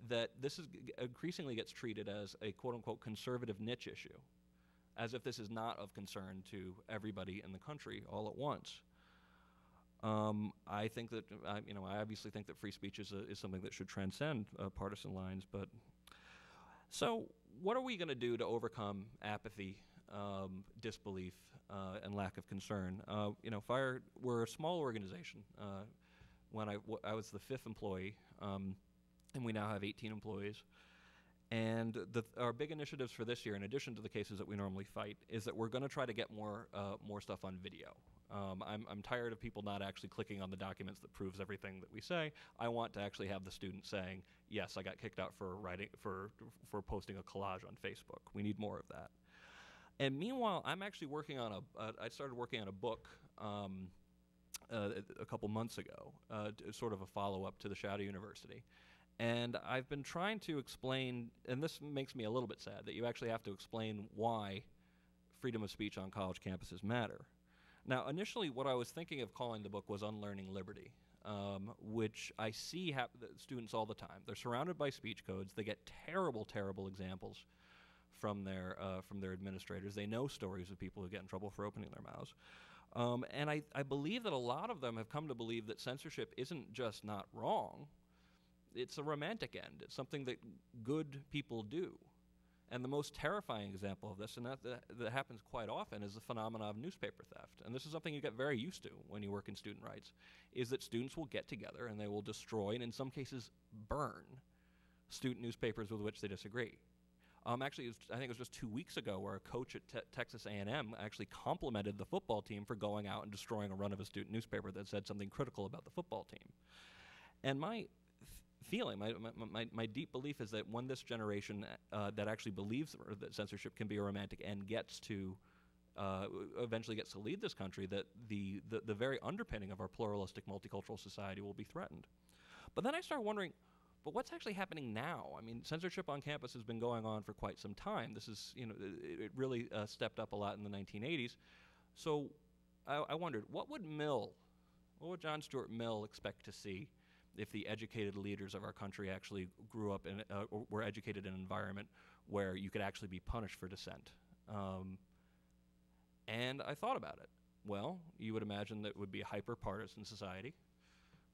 that this is increasingly gets treated as a quote unquote conservative niche issue, as if this is not of concern to everybody in the country all at once. Um, I think that I, you know I obviously think that free speech is, a, is something that should transcend uh, partisan lines. But so, what are we going to do to overcome apathy, um, disbelief, uh, and lack of concern? Uh, you know, Fire we're a small organization. Uh, when I, I was the fifth employee. Um, and we now have 18 employees. And the, our big initiatives for this year, in addition to the cases that we normally fight, is that we're going to try to get more uh, more stuff on video. Um, I'm, I'm tired of people not actually clicking on the documents that proves everything that we say. I want to actually have the student saying, "Yes, I got kicked out for writing for for posting a collage on Facebook." We need more of that. And meanwhile, I'm actually working on a. Uh, I started working on a book. Um, uh, a couple months ago, uh, sort of a follow up to the Shadow University. And I've been trying to explain, and this makes me a little bit sad, that you actually have to explain why freedom of speech on college campuses matter. Now, initially, what I was thinking of calling the book was Unlearning Liberty, um, which I see hap- students all the time. They're surrounded by speech codes, they get terrible, terrible examples from their, uh, from their administrators. They know stories of people who get in trouble for opening their mouths. Um, and I, I believe that a lot of them have come to believe that censorship isn't just not wrong, it's a romantic end. It's something that good people do. And the most terrifying example of this, and that, that, that happens quite often, is the phenomenon of newspaper theft. And this is something you get very used to when you work in student rights, is that students will get together and they will destroy, and in some cases, burn student newspapers with which they disagree. Um, actually, was, I think it was just two weeks ago where a coach at te- Texas A&M actually complimented the football team for going out and destroying a run of a student newspaper that said something critical about the football team. And my feeling, my, my, my, deep belief is that when this generation uh, that actually believes that censorship can be a romantic end gets to uh, eventually gets to lead this country, that the, the, the very underpinning of our pluralistic multicultural society will be threatened. But then I start wondering, but what's actually happening now? I mean, censorship on campus has been going on for quite some time. This is, you know, it, it really uh, stepped up a lot in the 1980s. So I, I wondered, what would Mill, what would John Stuart Mill expect to see if the educated leaders of our country actually grew up in, uh, or were educated in an environment where you could actually be punished for dissent? Um, and I thought about it. Well, you would imagine that it would be a hyper partisan society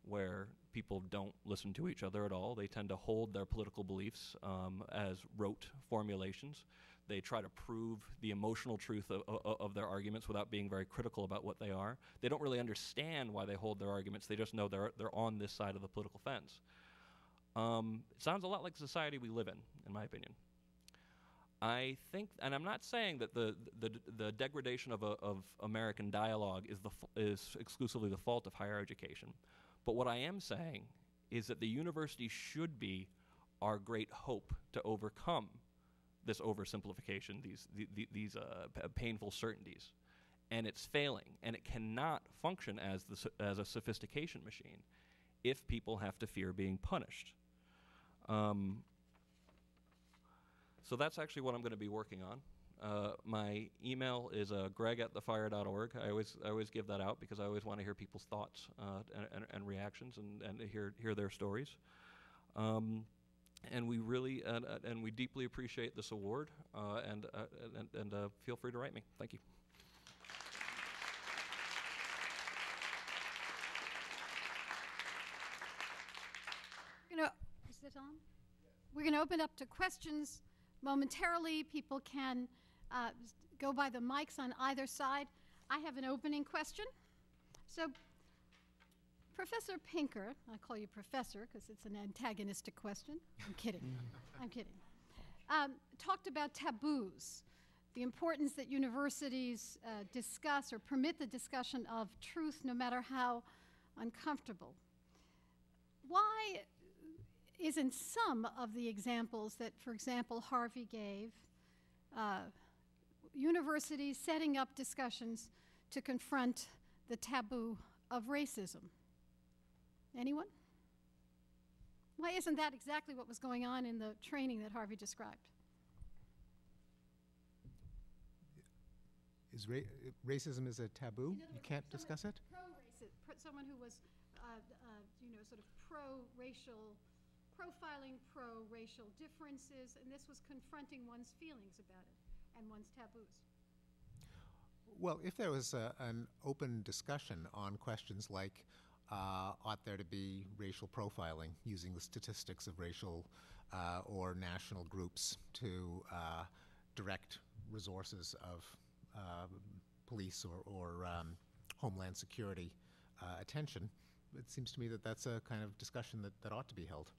where people don't listen to each other at all. They tend to hold their political beliefs um, as rote formulations. They try to prove the emotional truth of, of, of their arguments without being very critical about what they are. They don't really understand why they hold their arguments. They just know they're, they're on this side of the political fence. Um, it sounds a lot like the society we live in, in my opinion. I think, and I'm not saying that the the, the degradation of, a, of American dialogue is the is exclusively the fault of higher education, but what I am saying is that the university should be our great hope to overcome this oversimplification, these the, the, these uh, p- painful certainties, and it's failing, and it cannot function as the as a sophistication machine if people have to fear being punished. Um, so that's actually what I'm going to be working on. Uh, my email is uh, greg at thefire.org. I always, I always give that out because I always want to hear people's thoughts uh, and, and, and reactions and, and hear, hear their stories. Um, and we really and, uh, and we deeply appreciate this award. Uh, and uh, and, and uh, feel free to write me. Thank you. You know, is it on? We're going to open up to questions momentarily. People can uh, go by the mics on either side. I have an opening question. So, Professor Pinker, I call you Professor because it's an antagonistic question. I'm kidding. I'm kidding. Um, talked about taboos, the importance that universities uh, discuss or permit the discussion of truth no matter how uncomfortable. Why isn't some of the examples that, for example, Harvey gave, uh, universities setting up discussions to confront the taboo of racism? Anyone? Why isn't that exactly what was going on in the training that Harvey described? Is ra- racism is a taboo? Other You can't discuss it? Pro- someone who was, uh, uh, you know, sort of pro-racial, profiling pro-racial differences, and this was confronting one's feelings about it and one's taboos. Well, if there was a, an open discussion on questions like uh, ought there to be racial profiling using the statistics of racial uh, or national groups to uh, direct resources of uh, police or, or um, homeland security uh, attention, it seems to me that that's a kind of discussion that, that ought to be held.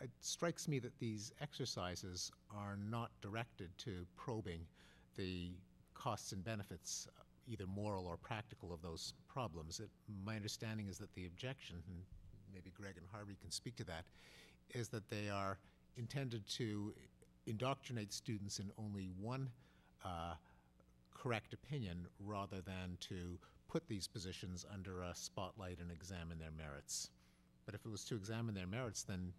It strikes me that these exercises are not directed to probing the costs and benefits, either moral or practical, of those problems. It, my understanding is that the objection, and maybe Greg and Harvey can speak to that, is that they are intended to indoctrinate students in only one uh, correct opinion rather than to put these positions under a spotlight and examine their merits. But if it was to examine their merits, then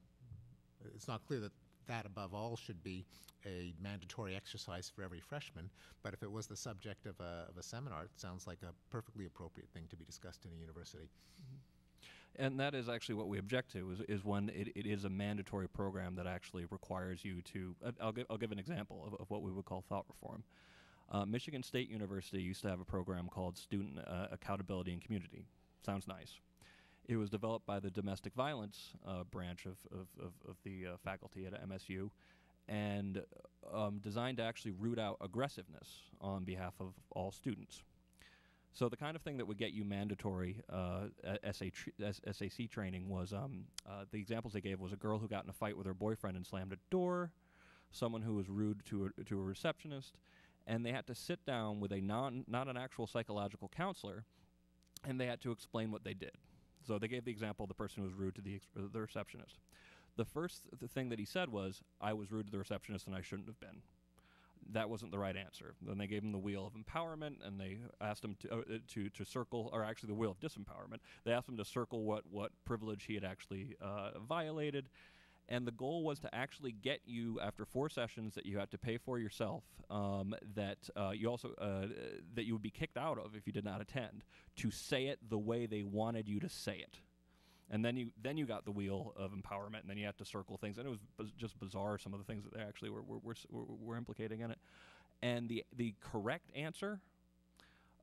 it's not clear that that above all should be a mandatory exercise for every freshman. But if it was the subject of a, of a seminar, it sounds like a perfectly appropriate thing to be discussed in a university. And that is actually what we object to is, is when it, it is a mandatory program that actually requires you to. I'll, give, I'll give an example of, of what we would call thought reform. Uh, Michigan State University used to have a program called Student uh, Accountability and Community. Sounds nice. It was developed by the domestic violence uh, branch of, of, of, of the uh, faculty at MSU and um, designed to actually root out aggressiveness on behalf of all students. So the kind of thing that would get you mandatory uh, SAC training was um, uh, the examples they gave was a girl who got in a fight with her boyfriend and slammed a door, someone who was rude to a, to a receptionist, and they had to sit down with a non not an actual psychological counselor, and they had to explain what they did. So they gave the example of the person who was rude to the uh, the receptionist. The first th- thing that he said was, "I was rude to the receptionist and I shouldn't have been." that wasn't the right answer. Then they gave him the wheel of empowerment, and they asked him to uh, uh, to to circle, or actually the wheel of disempowerment. They asked him to circle what what privilege he had actually uh, violated, and the goal was to actually get you after four sessions that you had to pay for yourself, um, that uh, you also uh, that you would be kicked out of if you did not attend, to say it the way they wanted you to say it and then you then you got the wheel of empowerment, and then you had to circle things, and it was buz- just bizarre some of the things that they actually were, were, were, were implicating in it. And the the correct answer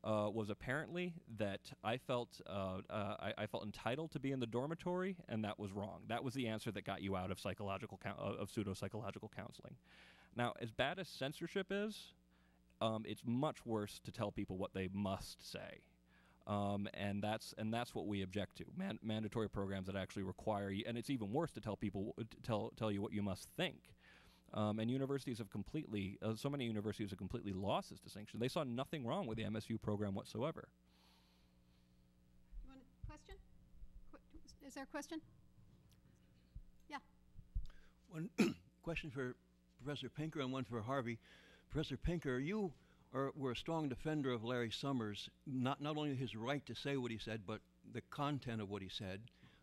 uh, was apparently that I felt uh, uh, I, I felt entitled to be in the dormitory, and that was wrong. That was the answer that got you out of psychological uh, of pseudo psychological counseling. Now, as bad as censorship is, um, it's much worse to tell people what they must say. Um, and that's and that's what we object to. Man- mandatory programs that actually require you, and it's even worse to tell people tell tell you what you must think. Um, and universities have completely, uh, so many universities have completely lost this distinction. They saw nothing wrong with the MSU program whatsoever. You want a question? Qu- Is there a question? Yeah. One question for Professor Pinker and one for Harvey. Professor Pinker, you are, were a strong defender of Larry Summers, not, not only his right to say what he said, but the content of what he said.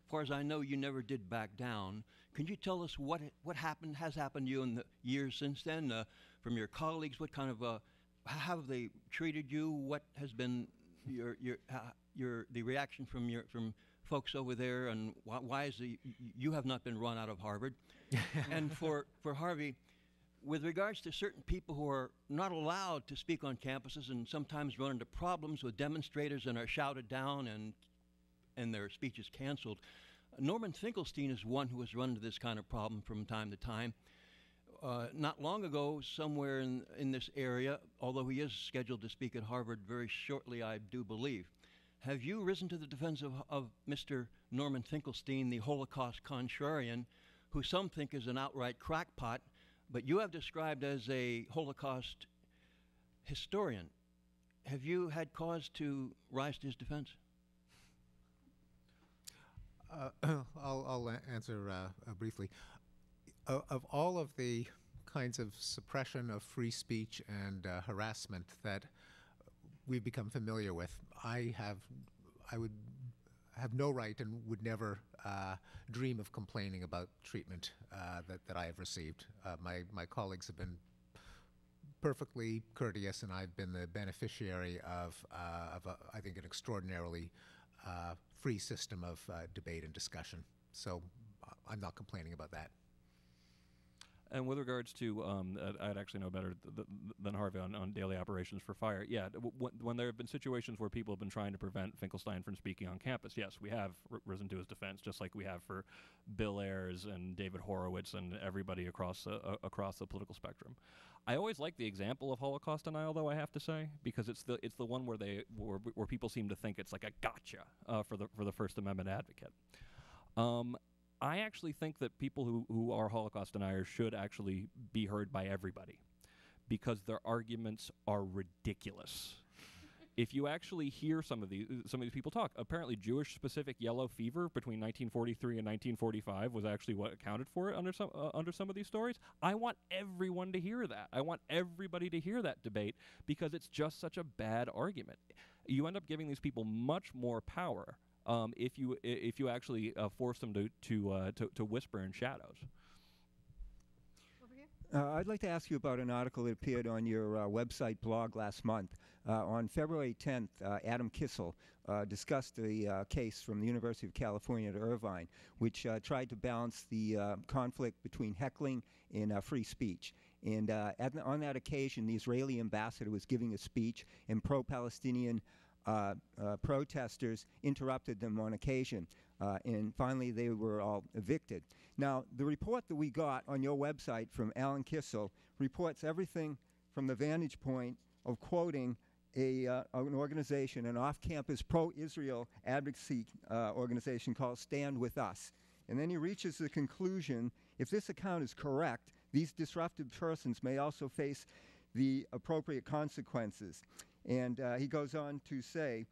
As far as I know, you never did back down. Can you tell us what, what happened, has happened to you in the years since then, uh, from your colleagues? What kind of, uh, how have they treated you? What has been your, your, uh, your, the reaction from your, from folks over there, and why, why is the, you have not been run out of Harvard? and for, for Harvey, with regards to certain people who are not allowed to speak on campuses and sometimes run into problems with demonstrators and are shouted down and, and their speech is canceled, Norman Finkelstein is one who has run into this kind of problem from time to time. Uh, not long ago, somewhere in, in this area, although he is scheduled to speak at Harvard very shortly, I do believe, have you risen to the defense of, of Mr. Norman Finkelstein, the Holocaust contrarian, who some think is an outright crackpot, but you have described as a Holocaust historian? Have you had cause to rise to his defense? Uh, I'll, I'll answer uh, uh, briefly. Of all of the kinds of suppression of free speech and uh, harassment that we've become familiar with, I have, I would have no right and would never uh, dream of complaining about treatment uh, that, that I have received. My, my colleagues have been perfectly courteous, and I've been the beneficiary of, of a, I think, an extraordinarily uh, free system of uh, debate and discussion. So uh, I'm not complaining about that. And with regards to, um, I'd actually know better th- th- than Harvey on, on daily operations for fire. Yeah, w- when there have been situations where people have been trying to prevent Finkelstein from speaking on campus, yes, we have r- risen to his defense, just like we have for Bill Ayers and David Horowitz and everybody across uh, uh, across the political spectrum. I always like the example of Holocaust denial, though I have to say, because it's the it's the one where they where, where people seem to think it's like a gotcha uh, for the for the First Amendment advocate. Um, I actually think that people who, who are Holocaust deniers should actually be heard by everybody because their arguments are ridiculous. If you actually hear some of these some of these people talk, apparently Jewish specific yellow fever between 1943 and 1945 was actually what accounted for it under some uh, under some of these stories. I want everyone to hear that. I want everybody to hear that debate because it's just such a bad argument. You end up giving these people much more power um, if you if you actually uh, force them to to, uh, to to whisper in shadows. Uh, I'd like to ask you about an article that appeared on your uh, website blog last month. Uh, on February 10th, uh, Adam Kissel uh, discussed the uh, case from the University of California at Irvine, which tried to balance the conflict between heckling and free speech. And at, on that occasion, the Israeli ambassador was giving a speech, and pro Palestinian protesters interrupted them on occasion, uh, and finally they were all evicted. Now, the report that we got on your website from Alan Kissel reports everything from the vantage point of quoting a, uh, an organization, an off-campus pro-Israel advocacy uh, organization called Stand With Us. And then he reaches the conclusion, if this account is correct, these disruptive persons may also face the appropriate consequences. And uh, he goes on to say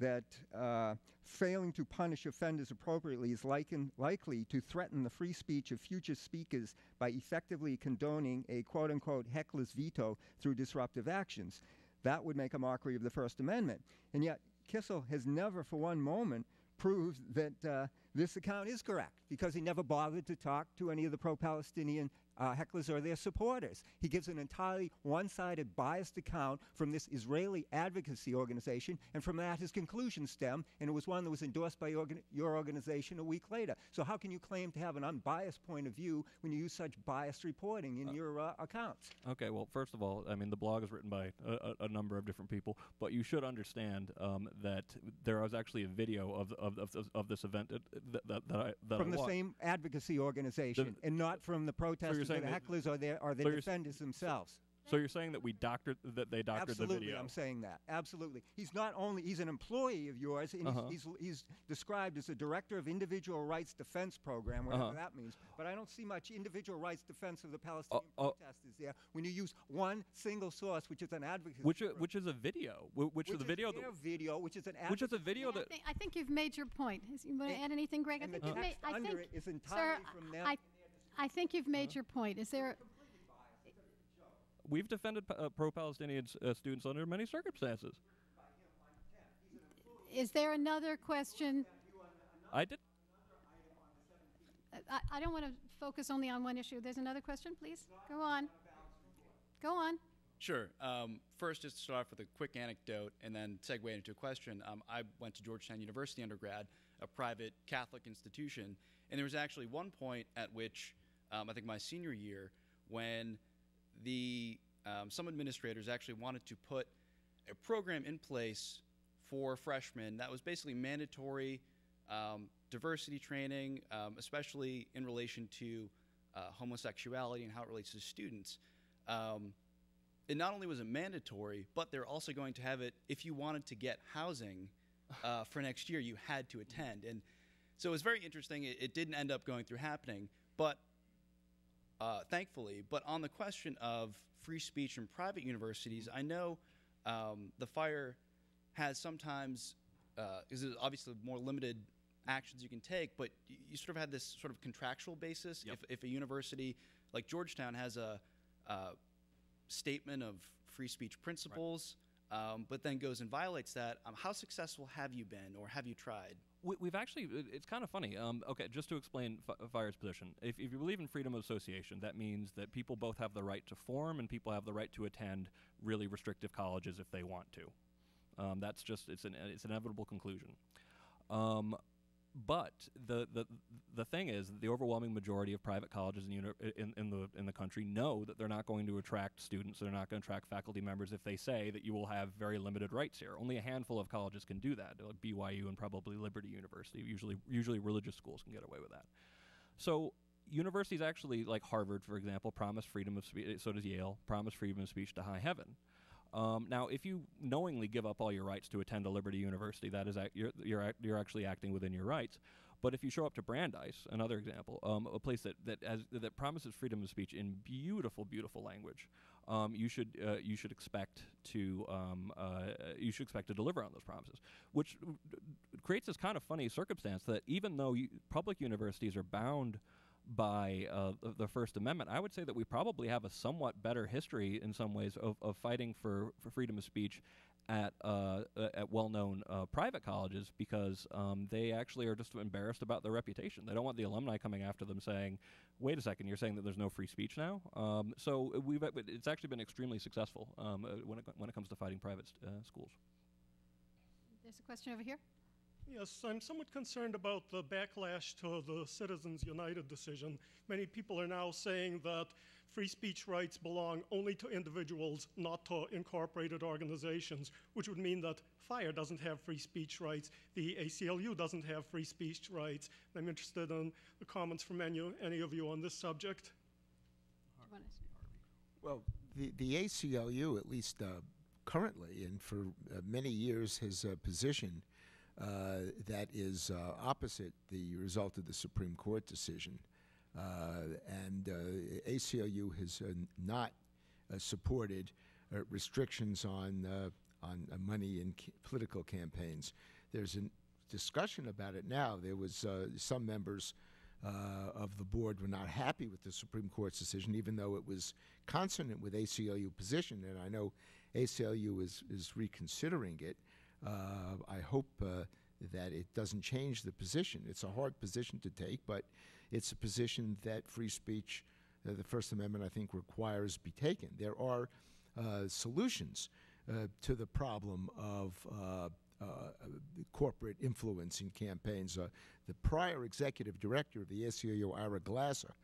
that uh, failing to punish offenders appropriately is liken, likely to threaten the free speech of future speakers by effectively condoning a quote unquote heckler's veto through disruptive actions. That would make a mockery of the First Amendment. And yet, Kissel has never for one moment proved that uh, this account is correct because he never bothered to talk to any of the pro Palestinian uh, hecklers or their supporters. He gives an entirely one sided, biased account from this Israeli advocacy organization, and from that his conclusions stem, and it was one that was endorsed by organ- your organization a week later. So, how can you claim to have an unbiased point of view when you use such biased reporting in your uh, accounts? Okay, well, first of all, I mean the blog is written by a, a, number of different people, but you should understand um, that there was actually a video of of, of, of this event that that, that, I that From I the same advocacy organization, and not from the protesters saying the hecklers or their, or the so defenders themselves. So you're saying that we doctored that they doctored Absolutely, the video? I'm saying that. Absolutely. He's not only he's an employee of yours, and Uh-huh. he's, he's, he's described as the director of Individual Rights Defense Program, whatever Uh-huh. that means. But I don't see much individual rights defense of the Palestinian oh. protesters there when you use one single source, which is an advocacy. which i- group, which is a video, wh- which, is the video their that video, which is an which is a video I that think, I think you've made your point. Is- You want to add anything, Greg? I think you've made. text I under think, it is sir, entirely from them. I, I think you've made your point. Is there? we've defended uh, pro-Palestinian s- uh, students under many circumstances. Is there another question? I did. I, I don't want to focus only on one issue. There's another question, please. Go on. Go on. Sure. Um, first, just to start off with a quick anecdote and then segue into a question. Um, I went to Georgetown University undergrad, a private Catholic institution, and there was actually one point at which um, I think my senior year when the um, some administrators actually wanted to put a program in place for freshmen that was basically mandatory um, diversity training, um, especially in relation to uh, homosexuality and how it relates to students. Um, it not only was it mandatory, but they're also going to have it if you wanted to get housing uh, for next year, you had to attend. And so it was very interesting. It, it didn't end up going through happening, but uh, thankfully. But on the question of free speech in private universities, I know um, the fire has sometimes, because there's obviously more limited actions you can take, but you sort of had this sort of contractual basis. Yep. If, if a university like Georgetown has a, uh statement of free speech principles, um, but then goes and violates that, um, how successful have you been or have you tried? We, we've actually, it's kind of funny. Um, okay, just to explain Fire's position. If, if you believe in freedom of association, that means that people both have the right to form and people have the right to attend really restrictive colleges if they want to. Um, that's just, it's an, it's an inevitable conclusion. But the, the the thing is, the overwhelming majority of private colleges in, uni- in, in the in the country know that they're not going to attract students. They're not going to attract faculty members if they say that you will have very limited rights here. Only a handful of colleges can do that, like BYU and probably Liberty University. Usually, usually religious schools can get away with that. So universities actually, like Harvard, for example, promise freedom of speech. So does Yale. Promise freedom of speech to high heaven. Um, now, if you knowingly give up all your rights to attend a Liberty University, that is ac- you're, you're, you're actually acting within your rights. But if you show up to Brandeis, another example, um, a place that that, has, that promises freedom of speech in beautiful, beautiful language, um, you should uh, you should expect to um, uh, you should expect to deliver on those promises, which uh, creates this kind of funny circumstance that even though public universities are bound by uh, the- First Amendment, I would say that we probably have a somewhat better history in some ways of, of fighting for, for freedom of speech at uh, uh, at well-known uh, private colleges because um, they actually are just embarrassed about their reputation. They don't want the alumni coming after them saying, "Wait a second, you're saying that there's no free speech now." Um, so uh, we've it's actually been extremely successful um, uh, when it when it comes to fighting private uh, schools. There's a question over here. Yes, I'm somewhat concerned about the backlash to the Citizens United decision. Many people are now saying that free speech rights belong only to individuals, not to incorporated organizations, which would mean that FIRE doesn't have free speech rights, the ACLU doesn't have free speech rights. I'm interested in the comments from any, any of you on this subject. Do you wanna s- Well, the, the ACLU, at least uh, currently and for uh, many years, has a position uh, that is uh, opposite the result of the Supreme Court decision. Uh, and uh, ACLU has uh, not uh, supported uh, restrictions on, uh, on uh, money in ca- political campaigns. There's a discussion about it now. There was uh, some members uh, of the board were not happy with the Supreme Court's decision, even though it was consonant with ACLU position. And I know ACLU is, is reconsidering it. Uh, I hope uh, that it doesn't change the position. It's a hard position to take, but it's a position that free speech, uh, the First Amendment, I think, requires be taken. There are uh, solutions uh, to the problem of uh, corporate influence in campaigns. The prior executive director of the ACLU, Ira Glasser,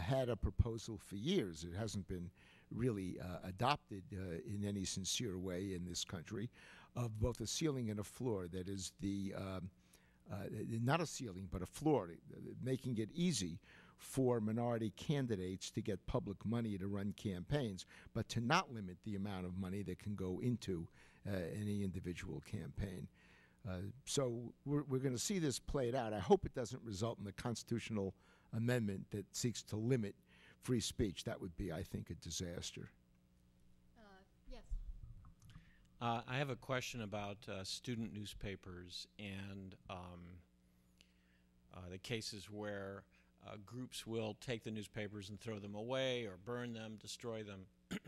had a proposal for years. It hasn't been really adopted in any sincere way in this country of both a ceiling and a floor. That is the um, uh, not a ceiling, but a floor, making it easy for minority candidates to get public money to run campaigns, but to not limit the amount of money that can go into uh, any individual campaign. Uh, so we're, we're going to see this played out. I hope it doesn't result in a constitutional amendment that seeks to limit free speech. That would be, I think, a disaster. Uh, yes. Uh, I have a question about uh, student newspapers and um, uh, the cases where uh, groups will take the newspapers and throw them away or burn them, destroy them.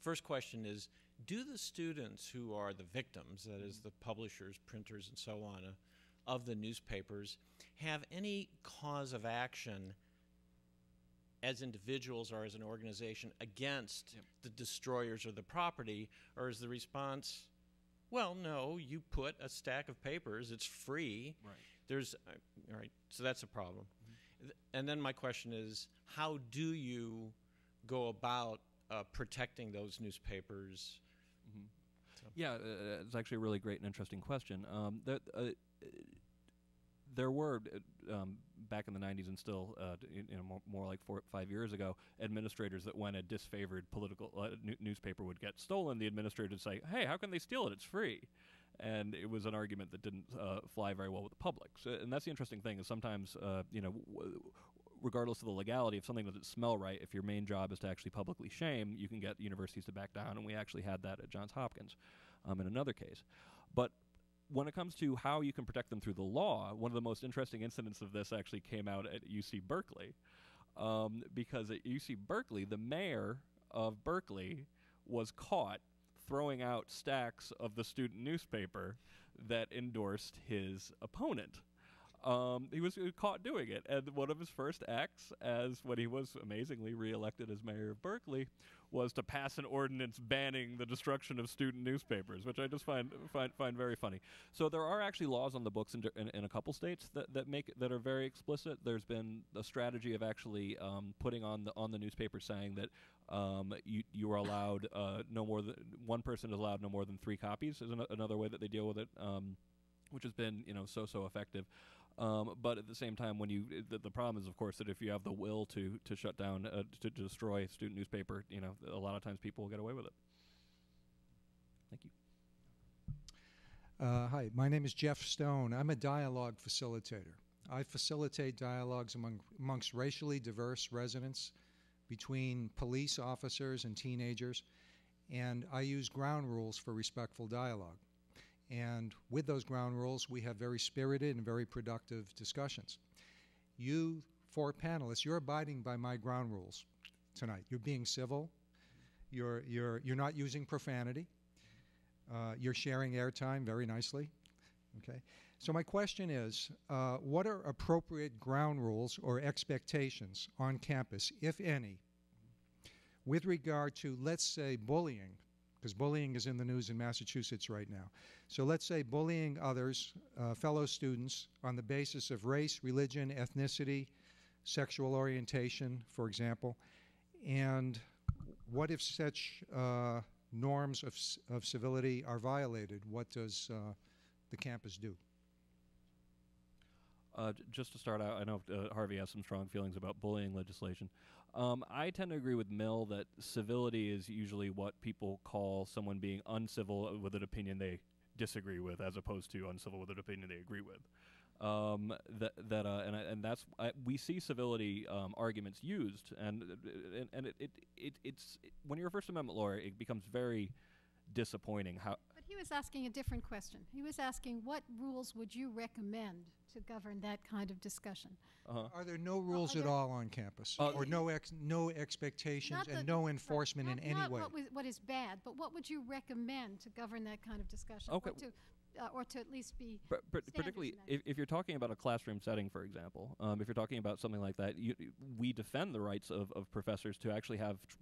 First question is Do the students who are the victims, that is, the publishers, printers, and so on, uh, of the newspapers, have any cause of action? As individuals or as an organization against yep. the destroyers of the property, or is the response, well, no, you put a stack of papers, it's free. Right. There's, uh, all right, so that's a problem. Mm-hmm. And then my question is, how do you go about uh, protecting those newspapers? Mm-hmm. So. Yeah, uh, it's actually a really great and interesting question. Um, that, uh, there were uh, um, back in the 90s and still uh, you know more, more, like four five years ago administrators that when a disfavored political uh, n- newspaper would get stolen the administrator would say hey how can they steal it it's free and it was an argument that didn't uh, fly very well with the public so, and that's the interesting thing is sometimes uh, you know w- regardless of the legality, if something doesn't smell right, if your main job is to actually publicly shame, you can get universities to back down. And we actually had that at Johns Hopkins um, in another case. But when it comes to how you can protect them through the law, one of the most interesting incidents of this actually came out at UC Berkeley. Um, because at UC Berkeley, the mayor of Berkeley was caught throwing out stacks of the student newspaper that endorsed his opponent. Um, he was caught doing it, and one of his first acts, as when he was amazingly reelected as mayor of Berkeley, was to pass an ordinance banning the destruction of student newspapers, which I just find find, find very funny. So there are actually laws on the books in, in, in a couple states that, that make that are very explicit. There's been a strategy of actually um, putting on the on the newspaper saying that um, you you are allowed uh, no more than one person is allowed no more than three copies. Is an, another way that they deal with it. Um, which has been you know so so effective. Um, but at the same time, when you the, the, problem is, of course, that if you have the will to to shut down uh, to, destroy student newspaper, you know, a lot of times people will get away with it. Thank you. Uh, hi, my name is Jeff Stone. I'm a dialogue facilitator. I facilitate dialogues among, amongst racially diverse residents between police officers and teenagers, and I use ground rules for respectful dialogue. And with those ground rules, we have very spirited and very productive discussions. You, four panelists, you're abiding by my ground rules tonight. You're being civil. You're, you're, you're not using profanity. Uh, you're sharing airtime very nicely. Okay? So, my question is uh, what are appropriate ground rules or expectations on campus, if any, with regard to, let's say, bullying because bullying is in the news in Massachusetts right now. So let's say bullying others, uh, fellow students, on the basis of race, religion, ethnicity, sexual orientation, for example. And what if such uh, norms of, of civility are violated? What does uh, the campus do? Uh, just to start out, I know uh, Harvey has some strong feelings about bullying legislation. Um, I tend to agree with Mill that civility is usually what people call someone being uncivil with an opinion they disagree with, as opposed to uncivil with an opinion they agree with. Um, that that uh, and and that's I, we see civility um, arguments used, and and, and it, it, it it's it, when you're a First Amendment lawyer, it becomes very disappointing how he was asking a different question. He was asking what rules would you recommend to govern that kind of discussion? Uh-huh. Are there no rules at all on campus, uh, or no ex- no expectations and no enforcement not, in any way? What, was, what is bad, but what would you recommend to govern that kind of discussion? Okay. Or to, uh, or to at least be but, but particularly if, if you're talking about a classroom setting for example um, if you're talking about something like that you, we defend the rights of, of professors to actually have tr-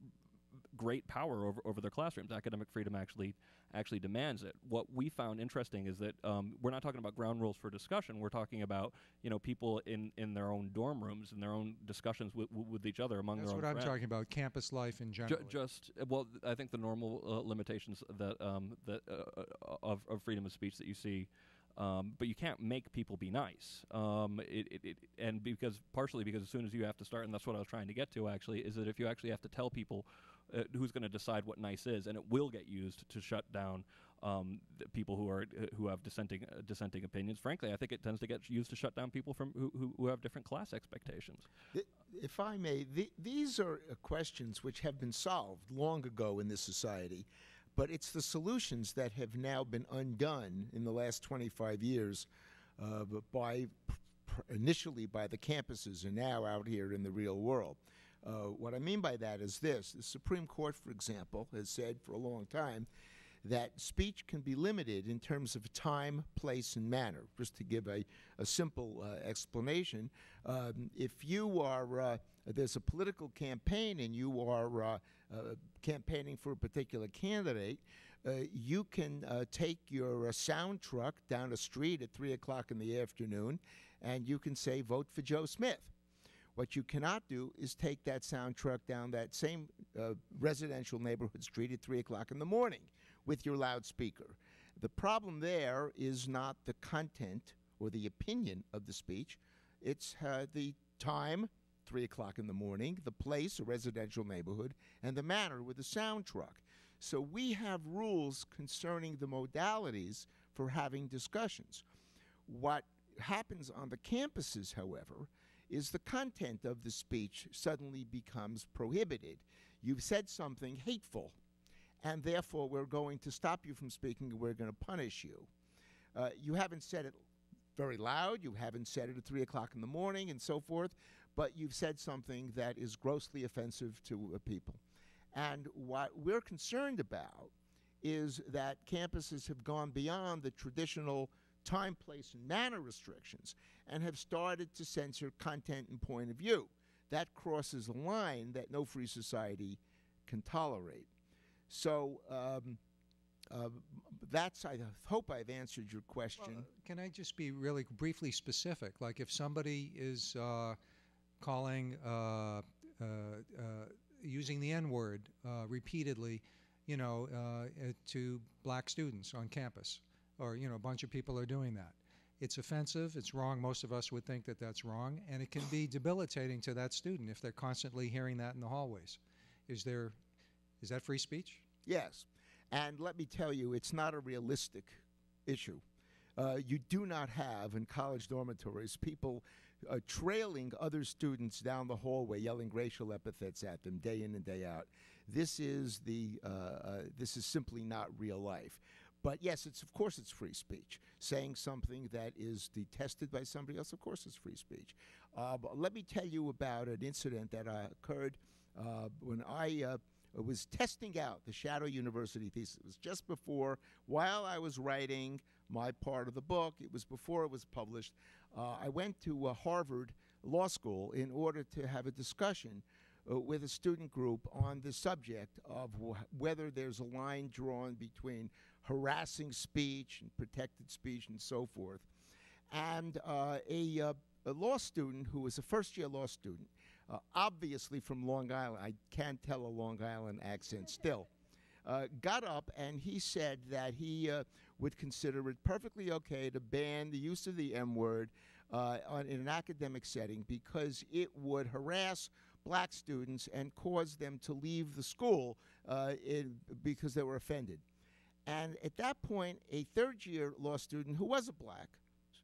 great power over, over their classrooms. Academic freedom actually actually demands it. What we found interesting is that um, we're not talking about ground rules for discussion. We're talking about you know people in, in their own dorm rooms and their own discussions with, with each other among That's their own. That's what I'm talking about. Campus life in general. Ju- just well, I think the normal uh, limitations that um, that uh, uh, of, of freedom of speech that you see Um, but you can't make people be nice. Um, it, it, it, and because partially because as soon as you have to start, and that's what I was trying to get to actually, is that if you actually have to tell people uh, who's going to decide what nice is, and it will get used to shut down um, people who are uh, who have dissenting uh, dissenting opinions. Frankly, I think it tends to get used to shut down people from who, who, have different class expectations. If I may, th- these are uh, questions which have been solved long ago in this society, but it's the solutions that have now been undone in the last 25 years uh, by initially by the campuses and now out here in the real world. Uh, what I mean by that is this the Supreme Court, for example, has said for a long time that speech can be limited in terms of time, place, and manner. Just to give a, a simple uh, explanation, um, if you are, uh, there's a political campaign and you are uh, uh campaigning for a particular candidate, uh, you can uh, take your sound truck down a street at 3 o'clock in the afternoon and you can say, vote for Joe Smith. What you cannot do is take that sound truck down that same residential neighborhood street at 3 o'clock in the morning with your loudspeaker. The problem there is not the content or the opinion of the speech, it's uh, the time, 3 o'clock in the morning, the place, a residential neighborhood, and the manner with the sound truck. So we have rules concerning the modalities for having discussions. What happens on the campuses, however, is the content of the speech suddenly becomes prohibited. You've said something hateful and therefore we're going to stop you from speaking and we're going to punish you. Uh, you haven't said it very loud, you haven't said it at 3 o'clock in the morning and so forth, but you've said something that is grossly offensive to uh, people. And what we're concerned about is that campuses have gone beyond the traditional time, place, and manner restrictions and have started to censor content and point of view. That crosses a line that no free society can tolerate. So um, uh, that's, I hope I've answered your question. Well, can I just be really briefly specific? Like if somebody is uh, calling, uh, uh, uh using the N word uh, repeatedly, you know, to black students on campus, or, you know, a bunch of people are doing that. It's offensive, it's wrong. Most of us would think that that's wrong, and it can be debilitating to that student if they're constantly hearing that in the hallways. Is there is that free speech? Yes. And let me tell you, it's not a realistic issue. Uh, you do not have in college dormitories people uh, trailing other students down the hallway, yelling racial epithets at them day in and day out. This is the uh, uh this is simply not real life. But yes, it's of course it's free speech. Saying something that is detested by somebody else, of course, it's free speech. Uh, let me tell you about an incident that uh, occurred when I was testing out the Shadow University thesis. It was just before, while I was writing my part of the book, it was before it was published. Uh, I went to uh, Harvard Law School in order to have a discussion uh, with a student group on the subject of wh- whether there's a line drawn between harassing speech and protected speech and so forth. And uh, a, uh, a law student who was a first year law student uh, obviously from Long Island. I can't tell a Long Island accent still. Uh, got up and he said that he uh, would consider it perfectly okay to ban the use of the M word uh, in an academic setting because it would harass black students and cause them to leave the school because they were offended. And at that point, a third year law student who was a black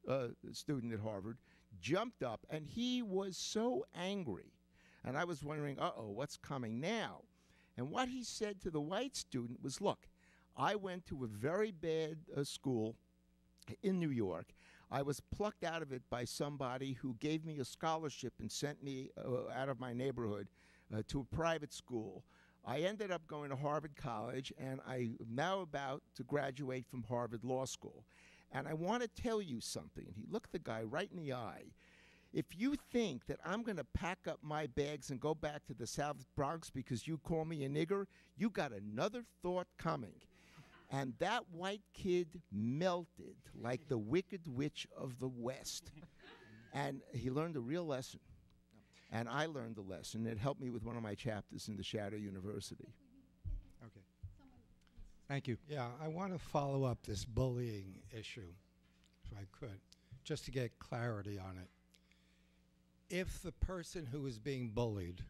uh, student at Harvard jumped up and he was so angry and I was wondering, uh oh, what's coming now? And what he said to the white student was, look, I went to a very bad uh, school in New York. I was plucked out of it by somebody who gave me a scholarship and sent me uh, out of my neighborhood uh, to a private school. I ended up going to Harvard College, and I'm now about to graduate from Harvard Law School. And I want to tell you something. And he looked the guy right in the eye. If you think that I'm going to pack up my bags and go back to the South Bronx because you call me a nigger, you got another thought coming. And that white kid melted like the wicked witch of the West. and he learned a real lesson. And I learned the lesson. It helped me with one of my chapters in the Shadow University. Okay. Thank you. Yeah, I want to follow up this bullying issue. if I could, just to get clarity on it. If the person who is being bullied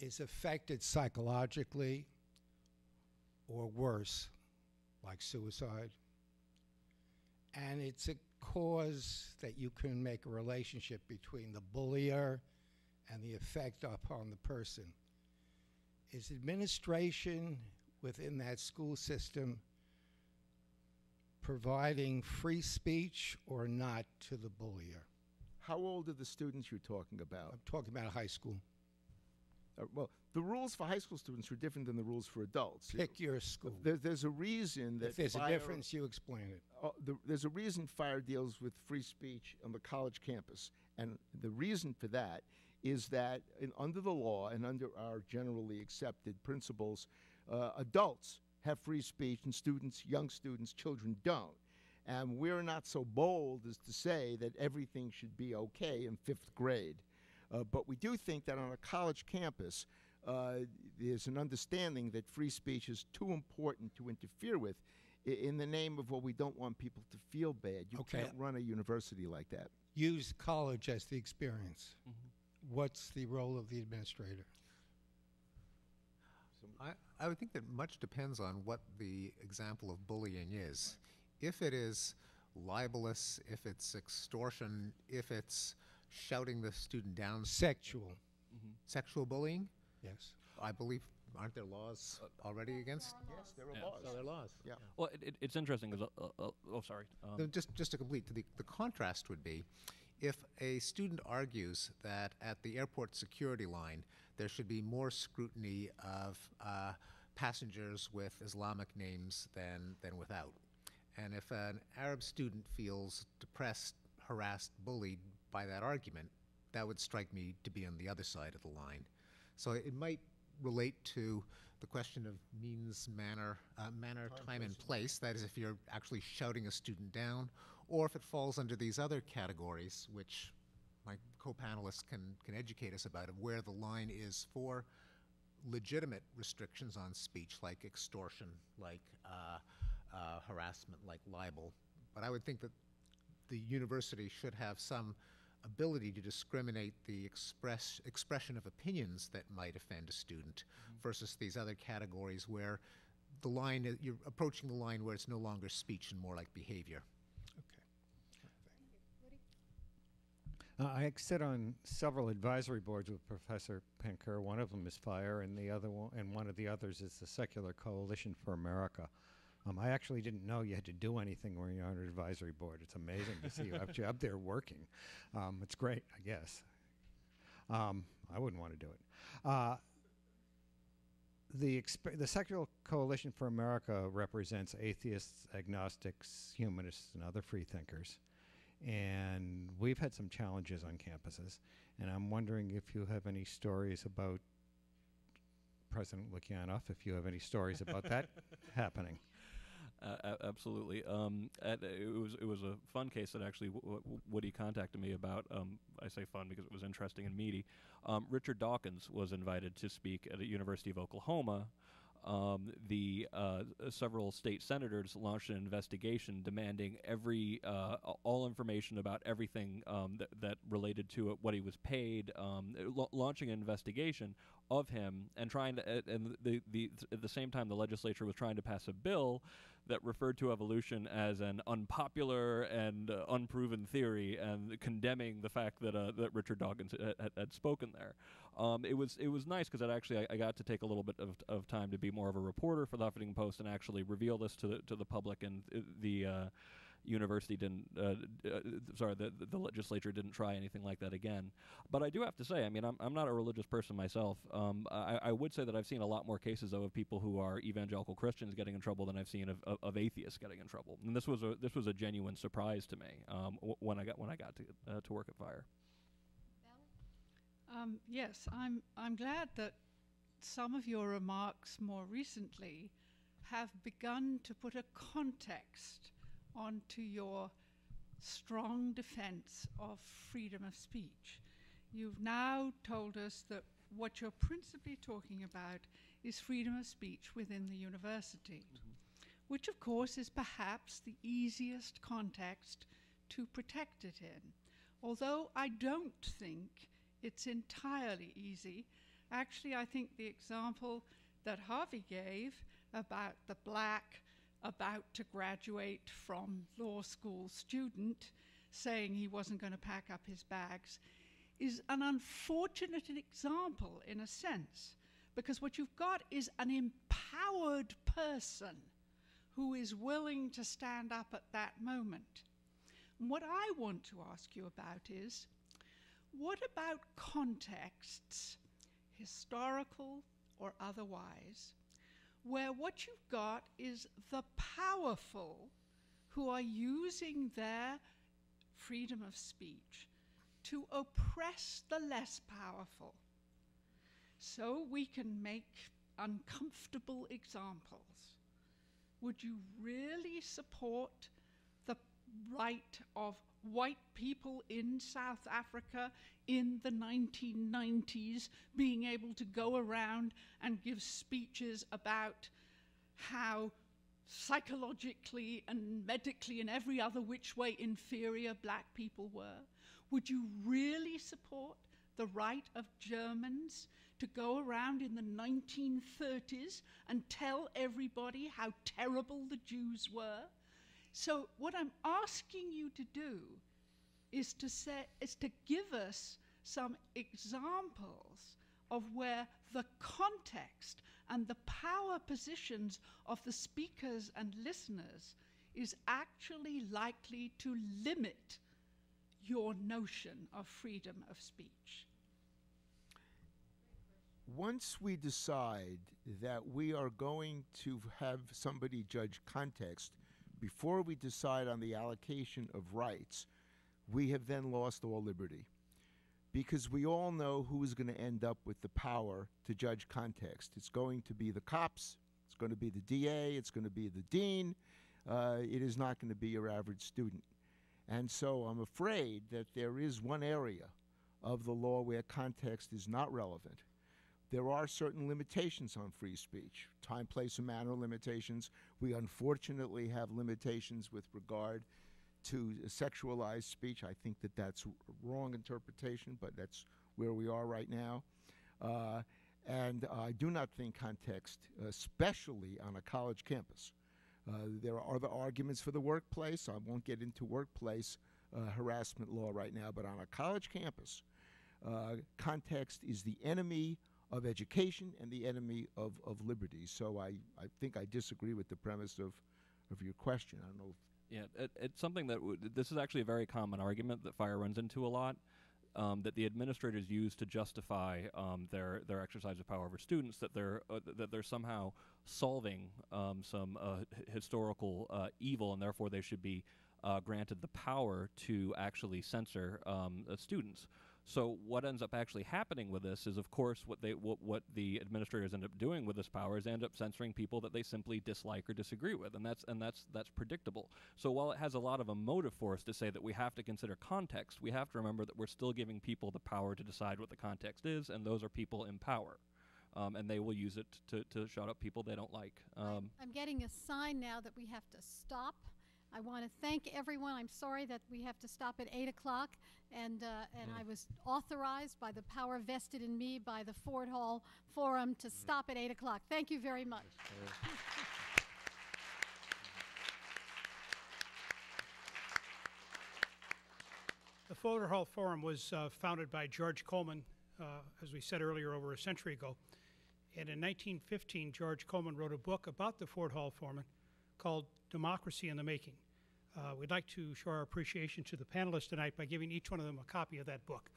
is affected psychologically or worse, like suicide, and it's a cause that you can make a relationship between the bullier and the effect upon the person. Is administration within that school system providing free speech or not to the bullier? How old are the students you're talking about? I'm talking about high school. Uh, well, the rules for high school students are different than the rules for adults. Pick your school. There, there's a reason that If there's a difference, you explain it. uh, the, there's a reason fire deals with free speech on the college campus, and the reason for that is that in, under the law and under our generally accepted principles, uh, adults have free speech, and students, young students, children don't. And we're not so bold as to say that everything should be okay in fifth grade. Uh, but we do think that on a college campus, uh, there's an understanding that free speech is too important to interfere with i- in the name of, well, we don't want people to feel bad. You Okay. can't run a university like that. Use college as the experience. What's the role of the administrator? I, I would think that much depends on what the example of bullying is. If it is libelous, if it's extortion, if it's shouting the student down. Sexual. Sexual bullying? Yes. I believe, aren't there laws already against? Yes, there are Yeah. laws. So there are laws. Yeah. Well, it, it, it's interesting because uh, uh, oh, sorry. Um, No, just, just to complete, the, the contrast would be if a student argues that at the airport security line there should be more scrutiny of uh, passengers with Islamic names than, than without. And if an Arab student feels depressed, harassed, bullied by that argument, that would strike me to be on the other side of the line. So it might relate to the question of means, manner, uh, manner, time, and place. That is, if you're actually shouting a student down, or if it falls under these other categories, which my co-panelists can can educate us about, of where the line is for legitimate restrictions on speech, like extortion, like uh, uh, harassment, like libel. But I would think that the university should have some ability to discriminate the express expression of opinions that might offend a student versus these other categories where the line i- you're approaching the line where it's no longer speech and more like behavior. Uh, I sit on several advisory boards with Professor Pinker. One of them is Fire, and the other one, and one of the others is the Secular Coalition for America. Um, I actually didn't know you had to do anything when you're on an advisory board. It's amazing to see you actually up there working. Um, it's great, I guess. Um, I wouldn't want to do it. Uh, the, the Secular Coalition for America represents atheists, agnostics, humanists, and other free thinkers. And we've had some challenges on campuses. And I'm wondering if you have any stories about President Lukianoff, if you have any stories about that happening. Uh, absolutely. Um, it was it was a fun case that actually Woody contacted me about. Um, I say fun because it was interesting and meaty. Um, Richard Dawkins was invited to speak at the University of Oklahoma. Um, the uh, several state senators launched an investigation demanding every uh, all information about everything um, that, that related to it, what he was paid, um, la- launching an investigation of him, and trying to and the, the at the same time the legislature was trying to pass a bill that referred to evolution as an unpopular and uh, unproven theory, and condemning the fact that uh, that Richard Dawkins had, had, spoken there. Um, it was it was nice because I actually I, I got to take a little bit of, of time to be more of a reporter for the Huffington Post and actually reveal this to the to the public and the. Uh, University didn't, uh, uh, sorry, the, the legislature didn't try anything like that again. But I do have to say, I mean, I'm, I'm not a religious person myself. Um, I, I would say that I've seen a lot more cases, though, of people who are evangelical Christians getting in trouble than I've seen of, of, of atheists getting in trouble. And this was a this was a genuine surprise to me um, when I got when I got to uh, to work at Fire. Um, yes, I'm, I'm glad that some of your remarks more recently have begun to put a context onto your strong defense of freedom of speech. You've now told us that what you're principally talking about is freedom of speech within the university, mm-hmm. which of course is perhaps the easiest context to protect it in. Although I don't think it's entirely easy. Actually, I think the example that Harvey gave about the black about to graduate from law school student saying he wasn't going to pack up his bags is an unfortunate example in a sense because what you've got is an empowered person who is willing to stand up at that moment. And what I want to ask you about is what about contexts, historical or otherwise, where what you've got is the powerful who are using their freedom of speech to oppress the less powerful? So we can make uncomfortable examples. Would you really support right of white people in South Africa in the 1990s being able to go around and give speeches about how psychologically and medically and every other which way inferior black people were? Would you really support the right of Germans to go around in the 1930s and tell everybody how terrible the Jews were? So what I'm asking you to do is to say is to give us some examples of where the context and the power positions of the speakers and listeners is actually likely to limit your notion of freedom of speech. Once we decide that we are going to have somebody judge context before we decide on the allocation of rights, we have then lost all liberty. Because we all know who is going to end up with the power to judge context. It's going to be the cops, it's going to be the DA, it's going to be the dean, uh, it is not going to be your average student. And so I'm afraid that there is one area of the law where context is not relevant. There are certain limitations on free speech time, place, and manner limitations. We unfortunately have limitations with regard to sexualized speech. I think that that's a wrong interpretation, but that's where we are right now. Uh, and I do not think context, especially on a college campus. Uh, there are other arguments for the workplace. I won't get into workplace uh, harassment law right now, but on a college campus, uh, context is the enemy of education and the enemy of, of liberty. So I, I think I disagree with the premise of, of your question. I don't know. yeah, it, it's something that this is actually a very common argument that fire runs into a lot. Um, that the administrators use to justify um, their their exercise of power over students, that they're uh, that they're somehow solving um, some uh, historical uh, evil, and therefore they should be uh, granted the power to actually censor um, uh, students. So what ends up actually happening with this is, of course, what they what, what the administrators end up doing with this power is end up censoring people that they simply dislike or disagree with, and that's and that's that's predictable. So while it has a lot of emotive force to say that we have to consider context, we have to remember that we're still giving people the power to decide what the context is, and those are people in power. Um, and they will use it to, to shut up people they don't like. Um, I'm getting a sign now that we have to stop. I want to thank everyone. I'm sorry that we have to stop at 8 o'clock, and, uh, and I was authorized by the power vested in me by the Ford Hall Forum to stop at 8 o'clock. Thank you very much. The Ford Hall Forum was uh, founded by George Coleman, uh, as we said earlier, over a century ago. And in 1915, George Coleman wrote a book about the Ford Hall Forum called Democracy in the Making. Uh, we'd like to show our appreciation to the panelists tonight by giving each one of them a copy of that book.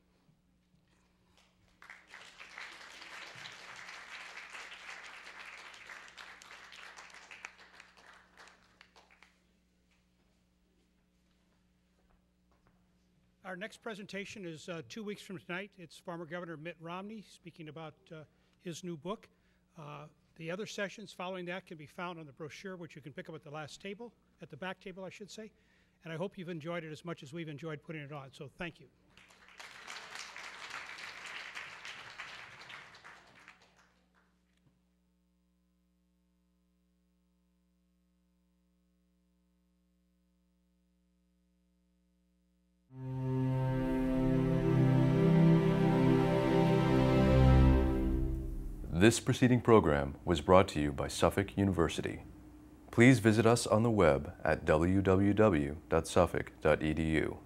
Our next presentation is uh, two weeks from tonight. It's former Governor Mitt Romney speaking about uh, his new book. The other sessions following that can be found on the brochure, which you can pick up at the last table, at the back table, I should say. And I hope you've enjoyed it as much as we've enjoyed putting it on. So thank you. This preceding program was brought to you by Suffolk University. Please visit us on the web at www.suffolk.edu.